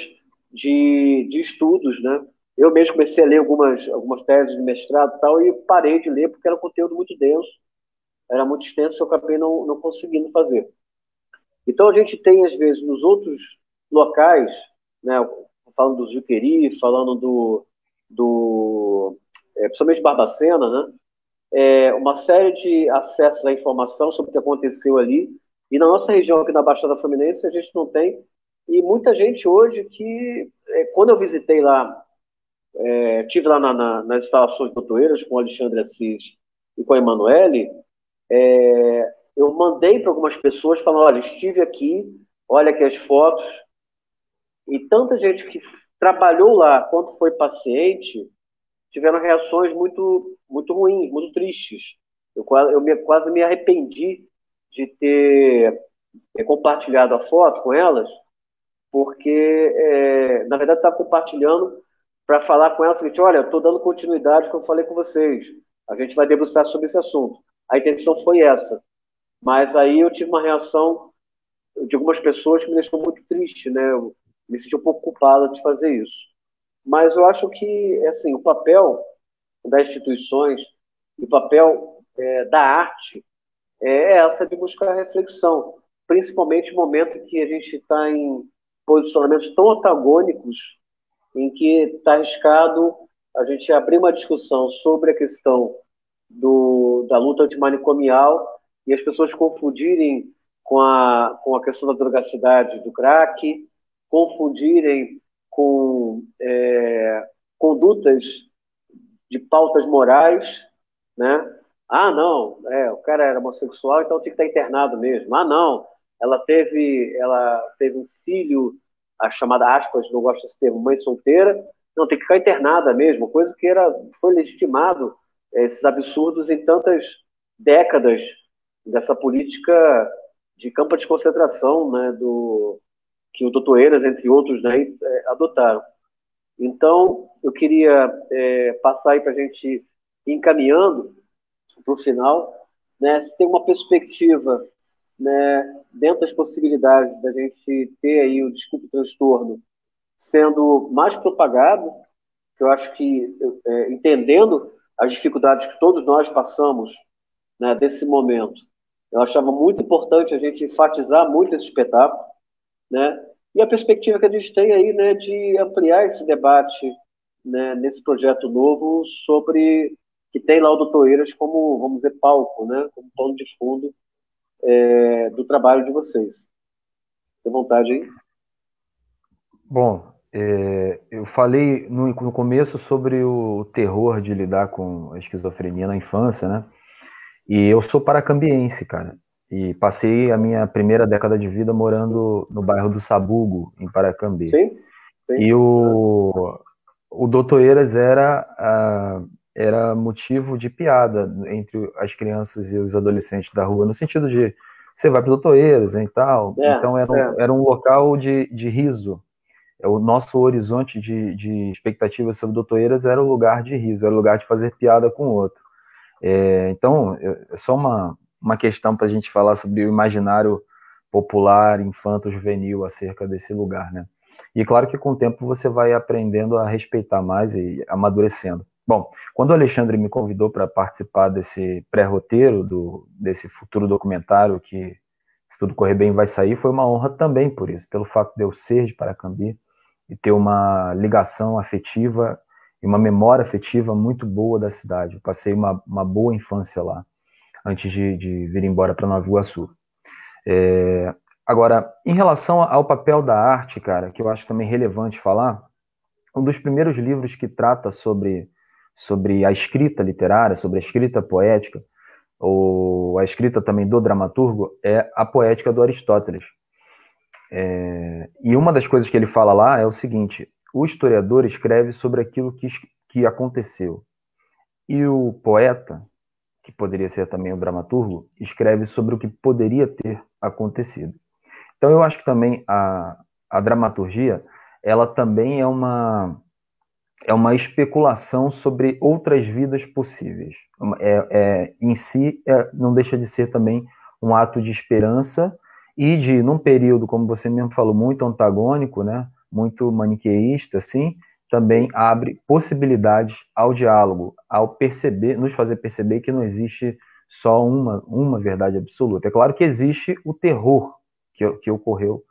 de, de estudos, né? Eu mesmo comecei a ler algumas, algumas teses de mestrado e tal, e parei de ler porque era um conteúdo muito denso, era muito extenso, eu acabei não, não conseguindo fazer. Então a gente tem, às vezes, nos outros locais, né, falando do Juqueri, falando do, do é, principalmente Barbacena, né, é, uma série de acessos à informação sobre o que aconteceu ali, e na nossa região aqui na Baixada Fluminense a gente não tem, e muita gente hoje que, é, quando eu visitei lá é, tive lá na, na, nas instalações doutoreiras com o Alexandre Assis e com a Emanuele, é, eu mandei para algumas pessoas falando, olha, estive aqui, olha aqui as fotos, e tanta gente que trabalhou lá quanto foi paciente tiveram reações muito muito ruins, muito tristes. Eu, eu me, quase me arrependi de ter é, compartilhado a foto com elas, porque, é, na verdade, estava compartilhando para falar com ela o seguinte: olha, estou dando continuidade que eu falei com vocês. A gente vai debruçar sobre esse assunto. A intenção foi essa. Mas aí eu tive uma reação de algumas pessoas que me deixou muito triste, né? Eu me senti um pouco culpada de fazer isso. Mas eu acho que, assim, o papel das instituições, o papel é, da arte é essa de buscar reflexão, principalmente no momento que a gente está em posicionamentos tão antagônicos em que está arriscado a gente abrir uma discussão sobre a questão do, da luta antimanicomial e as pessoas confundirem com a, com a questão da drogacidade do crack, confundirem com é, condutas de pautas morais, né? Ah, não, é, o cara era homossexual, então tinha que estar internado mesmo. Ah, não, ela teve, ela teve um filho a chamada aspas, não gosto desse termo, mãe solteira, não, tem que ficar internada mesmo, coisa que era, foi legitimado eh, esses absurdos em tantas décadas dessa política de campo de concentração, né, do, que o doutor Eiras, entre outros, né, eh, adotaram. Então, eu queria é, passar aí para a gente encaminhando para o final, né, se tem uma perspectiva né, dentro das possibilidades da gente ter aí o desculpe transtorno sendo mais propagado, que eu acho que é, entendendo as dificuldades que todos nós passamos né, desse momento, eu achava muito importante a gente enfatizar muito esse espetáculo, né, e a perspectiva que a gente tem aí, né, de ampliar esse debate né, nesse projeto novo sobre que tem lá o Doutor Eiras como, vamos dizer, palco, né, como pano de fundo é, do trabalho de vocês. Tem vontade aí? Bom, é, eu falei no, no, começo sobre o terror de lidar com a esquizofrenia na infância, né? E eu sou paracambiense, cara. E passei a minha primeira década de vida morando no bairro do Sabugo, em Paracambi. Sim. sim. E o, o Doutoreiras era era motivo de piada entre as crianças e os adolescentes da rua, no sentido de você vai para Doutoeiras e tal. É, então era um, é. era um local de, de riso. O nosso horizonte de, de expectativas sobre Doutoeiras era o lugar de riso, era o lugar de fazer piada com o outro. É, então, é só uma, uma questão para a gente falar sobre o imaginário popular, infanto-juvenil acerca desse lugar, né? E claro que com o tempo você vai aprendendo a respeitar mais e amadurecendo. Bom, quando o Alexandre me convidou para participar desse pré-roteiro desse futuro documentário que se tudo correr bem vai sair, foi uma honra também por isso, pelo fato de eu ser de Paracambi e ter uma ligação afetiva e uma memória afetiva muito boa da cidade. Eu passei uma, uma boa infância lá, antes de, de vir embora para Nova Iguaçu. É, agora, em relação ao papel da arte, cara, que eu acho também relevante falar, um dos primeiros livros que trata sobre sobre a escrita literária, sobre a escrita poética, ou a escrita também do dramaturgo, é a poética do Aristóteles. É, e uma das coisas que ele fala lá é o seguinte: o historiador escreve sobre aquilo que, que aconteceu, e o poeta, que poderia ser também o dramaturgo, escreve sobre o que poderia ter acontecido. Então eu acho que também a, a dramaturgia, ela também é uma é uma especulação sobre outras vidas possíveis. É, é em si, é, não deixa de ser também um ato de esperança e de, num período, como você mesmo falou, muito antagônico, né, muito maniqueísta, assim, também abre possibilidades ao diálogo, ao perceber, nos fazer perceber que não existe só uma, uma verdade absoluta. É claro que existe o terror que, que ocorreu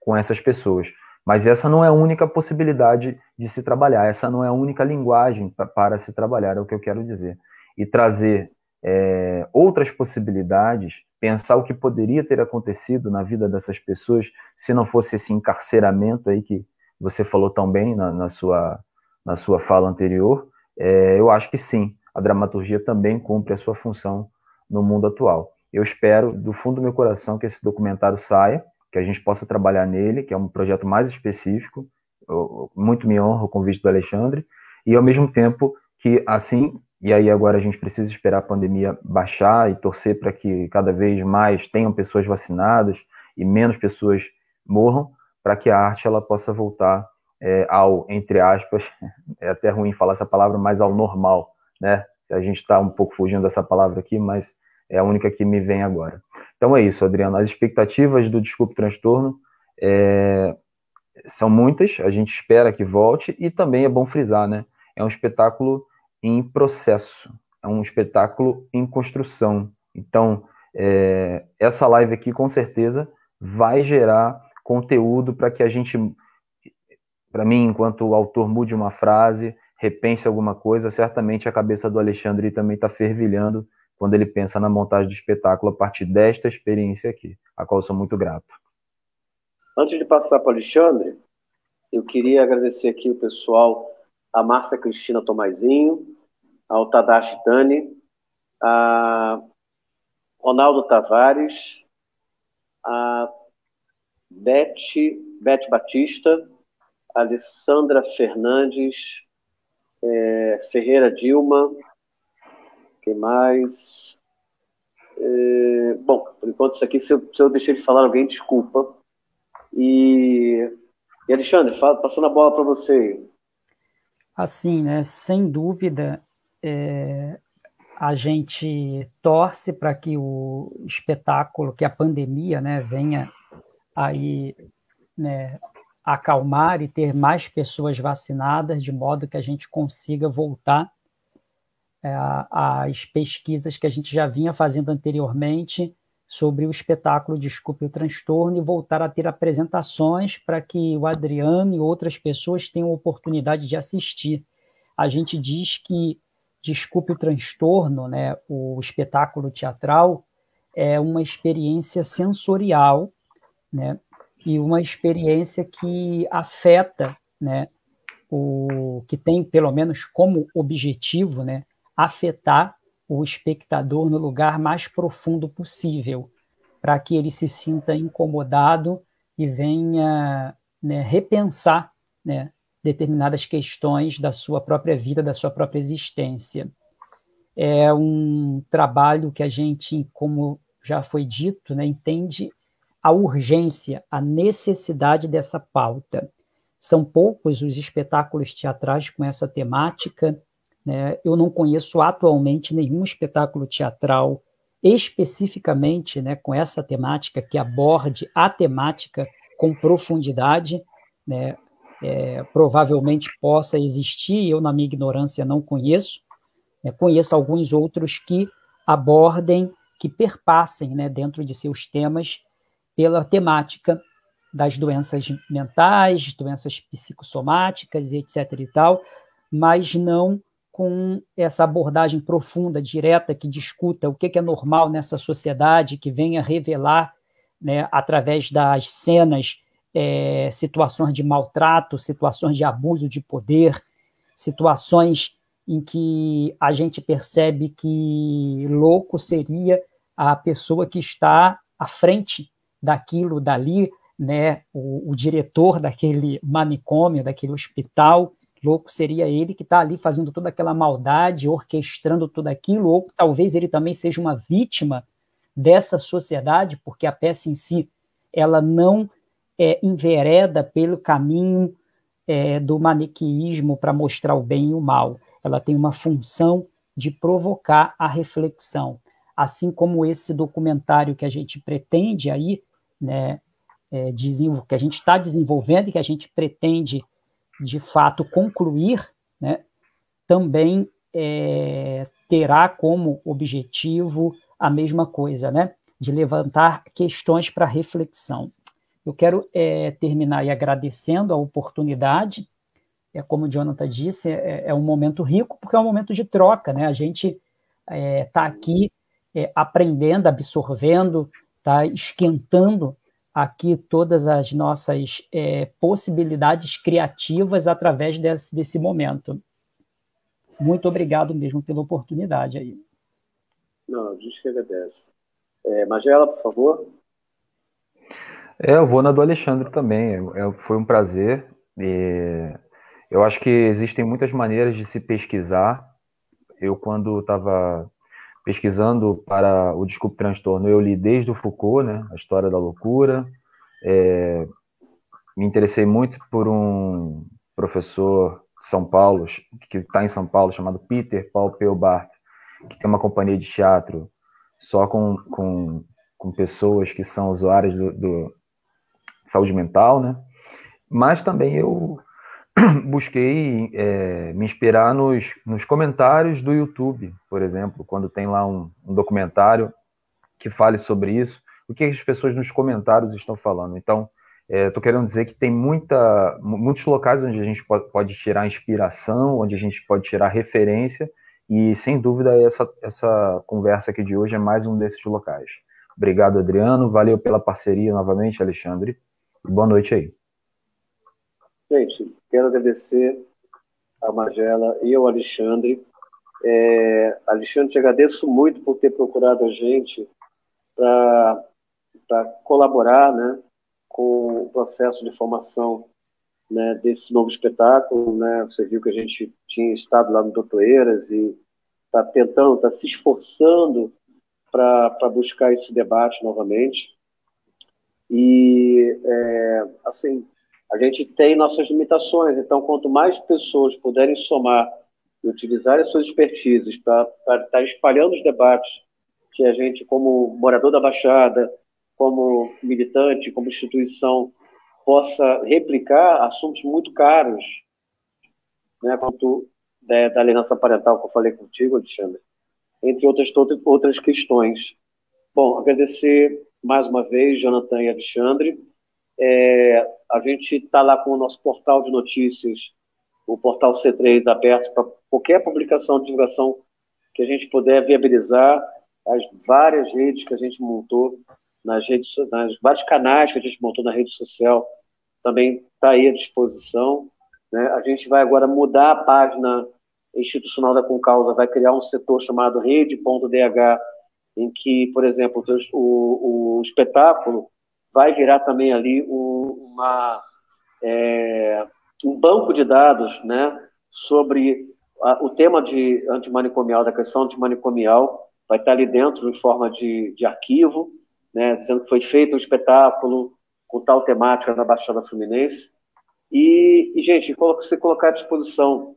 com essas pessoas, mas essa não é a única possibilidade de se trabalhar, essa não é a única linguagem pra, para se trabalhar, é o que eu quero dizer. E trazer é, outras possibilidades, pensar o que poderia ter acontecido na vida dessas pessoas se não fosse esse encarceramento aí que você falou tão bem na, na sua, na sua fala anterior, é, eu acho que sim, a dramaturgia também cumpre a sua função no mundo atual. Eu espero, do fundo do meu coração, que esse documentário saia, que a gente possa trabalhar nele, que é um projeto mais específico. Eu, muito me honra o convite do Alexandre, e ao mesmo tempo que, assim, e aí agora a gente precisa esperar a pandemia baixar e torcer para que cada vez mais tenham pessoas vacinadas e menos pessoas morram, para que a arte ela possa voltar é, ao, entre aspas, [LAUGHS] é até ruim falar essa palavra, mas ao normal, né? A gente está um pouco fugindo dessa palavra aqui, mas é a única que me vem agora. Então é isso, Adriano. As expectativas do Desculpe Transtorno é, são muitas, a gente espera que volte, e também é bom frisar, né? É um espetáculo em processo, é um espetáculo em construção. Então, é, essa live aqui, com certeza, vai gerar conteúdo para que a gente, para mim, enquanto autor, mude uma frase, repense alguma coisa. Certamente a cabeça do Alexandre também está fervilhando quando ele pensa na montagem do espetáculo a partir desta experiência aqui, a qual sou muito grato. Antes de passar para o Alexandre, eu queria agradecer aqui o pessoal, a Márcia Cristina Tomazinho, ao Tadashi Dani, a Ronaldo Tavares, a Beth, Beth Batista, Alessandra Fernandes, é, Ferreira Dilma, quem mais? É, bom, por enquanto isso aqui, se eu, se eu deixei de falar alguém, desculpa. E, e Alexandre, fala, passando a bola para você. Assim, né, sem dúvida, é, a gente torce para que o espetáculo, que a pandemia né, venha aí né, acalmar e ter mais pessoas vacinadas, de modo que a gente consiga voltar é, às pesquisas que a gente já vinha fazendo anteriormente sobre o espetáculo Desculpe o Transtorno e voltar a ter apresentações para que o Adriano e outras pessoas tenham oportunidade de assistir. A gente diz que Desculpe o Transtorno, né, o espetáculo teatral, é uma experiência sensorial né? E uma experiência que afeta, né? O que tem pelo menos como objetivo, né? Afetar o espectador no lugar mais profundo possível, para que ele se sinta incomodado e venha né, repensar né, determinadas questões da sua própria vida, da sua própria existência. É um trabalho que a gente, como já foi dito, né, entende a urgência, a necessidade dessa pauta. São poucos os espetáculos teatrais com essa temática. Né? Eu não conheço atualmente nenhum espetáculo teatral especificamente né, com essa temática, que aborde a temática com profundidade. Né? É, provavelmente possa existir, eu, na minha ignorância, não conheço. Né? Conheço alguns outros que abordem, que perpassem né, dentro de seus temas pela temática das doenças mentais, doenças psicossomáticas etc e tal, mas não com essa abordagem profunda, direta, que discuta o que é normal nessa sociedade, que venha revelar, né, através das cenas, é, situações de maltrato, situações de abuso de poder, situações em que a gente percebe que louco seria a pessoa que está à frente daquilo dali, né, o, o diretor daquele manicômio, daquele hospital, louco seria ele que está ali fazendo toda aquela maldade, orquestrando tudo aquilo, ou talvez ele também seja uma vítima dessa sociedade, porque a peça em si ela não é, envereda pelo caminho é, do maniqueísmo para mostrar o bem e o mal. Ela tem uma função de provocar a reflexão. Assim como esse documentário que a gente pretende aí né, é, que a gente está desenvolvendo e que a gente pretende de fato concluir, né, também é, terá como objetivo a mesma coisa, né, de levantar questões para reflexão. Eu quero é, terminar aí agradecendo a oportunidade. É como o Jonathan disse, é, é um momento rico porque é um momento de troca, né? A gente está é, aqui é, aprendendo, absorvendo, está esquentando aqui todas as nossas é, possibilidades criativas através desse, desse momento. Muito obrigado mesmo pela oportunidade aí. Não, a gente que agradece. É, Magela, por favor. É, eu vou na do Alexandre também. É, foi um prazer. E eu acho que existem muitas maneiras de se pesquisar. Eu, quando estava pesquisando para o Desculpe Transtorno, eu li desde o Foucault, né, a história da loucura. É, me interessei muito por um professor de São Paulo, que está em São Paulo, chamado Peter Paul Peubart, que tem uma companhia de teatro só com, com, com pessoas que são usuárias do, do saúde mental, né? Mas também eu [COUGHS] busquei é, me inspirar nos, nos comentários do YouTube, por exemplo, quando tem lá um, um documentário que fale sobre isso, o que as pessoas nos comentários estão falando. Então, estou é, querendo dizer que tem muita, muitos locais onde a gente pode, pode, tirar inspiração, onde a gente pode tirar referência, e sem dúvida essa, essa conversa aqui de hoje é mais um desses locais. Obrigado, Adriano. Valeu pela parceria novamente, Alexandre. Boa noite aí. Gente, quero agradecer a Magela e ao Alexandre. É, Alexandre, te agradeço muito por ter procurado a gente para colaborar né, com o processo de formação né, desse novo espetáculo. Né? Você viu que a gente tinha estado lá no Doutoreiras e está tentando, está se esforçando para buscar esse debate novamente. E, é, assim, a gente tem nossas limitações, então quanto mais pessoas puderem somar e utilizar as suas expertises para estar tá espalhando os debates que a gente, como morador da Baixada, como militante, como instituição, possa replicar assuntos muito caros, né, quanto da, da aliança parental que eu falei contigo, Alexandre, entre outras, outras questões. Bom, agradecer mais uma vez, Jonathan e Alexandre. É, a gente está lá com o nosso portal de notícias, o portal C3 aberto para qualquer publicação, divulgação que a gente puder viabilizar, as várias redes que a gente montou, nas redes, nas vários canais que a gente montou na rede social, também está aí à disposição. Né? A gente vai agora mudar a página institucional da Concausa, vai criar um setor chamado rede.dh, em que, por exemplo, o, o espetáculo vai virar também ali um, uma, é, um banco de dados né, sobre a, o tema de antimanicomial, da questão antimanicomial, vai estar ali dentro em forma de, de arquivo, né, dizendo que foi feito um espetáculo com tal temática na Baixada Fluminense. E, e gente, se colocar à disposição,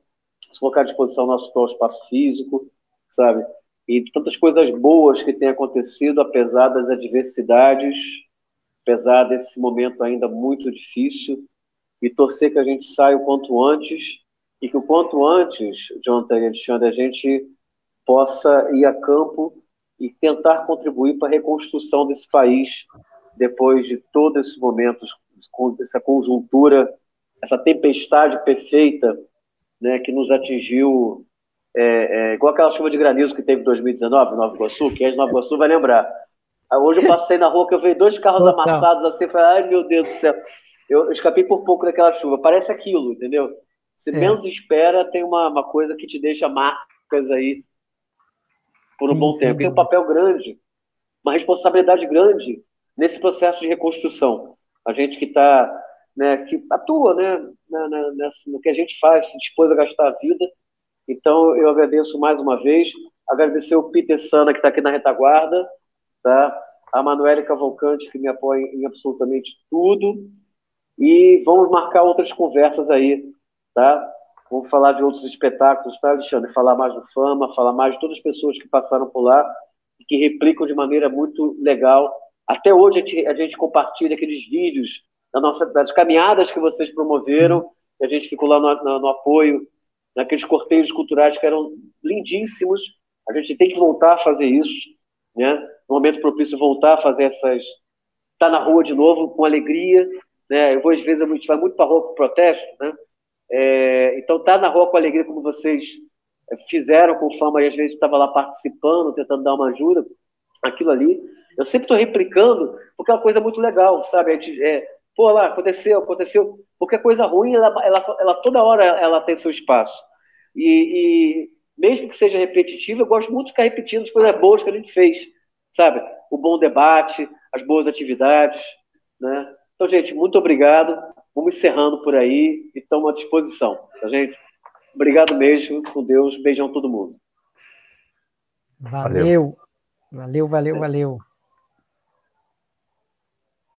se colocar à disposição nosso atual espaço físico, sabe? E tantas coisas boas que têm acontecido, apesar das adversidades apesar desse momento ainda muito difícil, e torcer que a gente saia o quanto antes e que o quanto antes, Jonathan e Alexandre, a gente possa ir a campo e tentar contribuir para a reconstrução desse país depois de todo esse momento, essa conjuntura, essa tempestade perfeita né, que nos atingiu, é, é, igual aquela chuva de granizo que teve em 2019 em Nova Iguaçu, quem é de Nova Iguaçu vai lembrar. Hoje eu passei na rua que eu vi dois carros Total. amassados assim, falei, ai meu Deus do céu. Eu, eu escapei por pouco daquela chuva. Parece aquilo, entendeu? Se é. menos espera, tem uma, uma coisa que te deixa marcas aí por um sim, bom sim, tempo. Tem um papel grande, uma responsabilidade grande nesse processo de reconstrução. A gente que está, né, que atua, né, na, na, nessa, no que a gente faz, se dispôs a gastar a vida. Então, eu agradeço mais uma vez, agradecer o Peter Sana, que está aqui na retaguarda, tá? A Manuela Cavalcante, que me apoia em absolutamente tudo. E vamos marcar outras conversas aí, tá? Vamos falar de outros espetáculos, tá, Alexandre? Falar mais do Fama, falar mais de todas as pessoas que passaram por lá e que replicam de maneira muito legal. Até hoje a gente, a gente compartilha aqueles vídeos da nossa, das caminhadas que vocês promoveram Sim. a gente ficou lá no, no, no apoio, naqueles cortejos culturais que eram lindíssimos. A gente tem que voltar a fazer isso, né? No momento propício, voltar a fazer essas. Estar tá na rua de novo, com alegria. Né? Eu vou, às vezes, a gente vai muito para a rua com protesto, né? É, então, estar tá na rua com alegria, como vocês fizeram com fama, e às vezes estava lá participando, tentando dar uma ajuda, aquilo ali. Eu sempre estou replicando, porque é uma coisa muito legal, sabe? É, pô, lá, aconteceu, aconteceu. Porque a coisa ruim, ela, ela, ela toda hora ela tem seu espaço. E, e, mesmo que seja repetitivo, eu gosto muito de ficar repetindo as coisas boas que a gente fez, sabe? O bom debate, as boas atividades, né? Então, gente, muito obrigado. Vamos encerrando por aí e estamos à disposição, tá, gente? Obrigado mesmo, com Deus. Beijão todo mundo. Valeu. Valeu, valeu, valeu.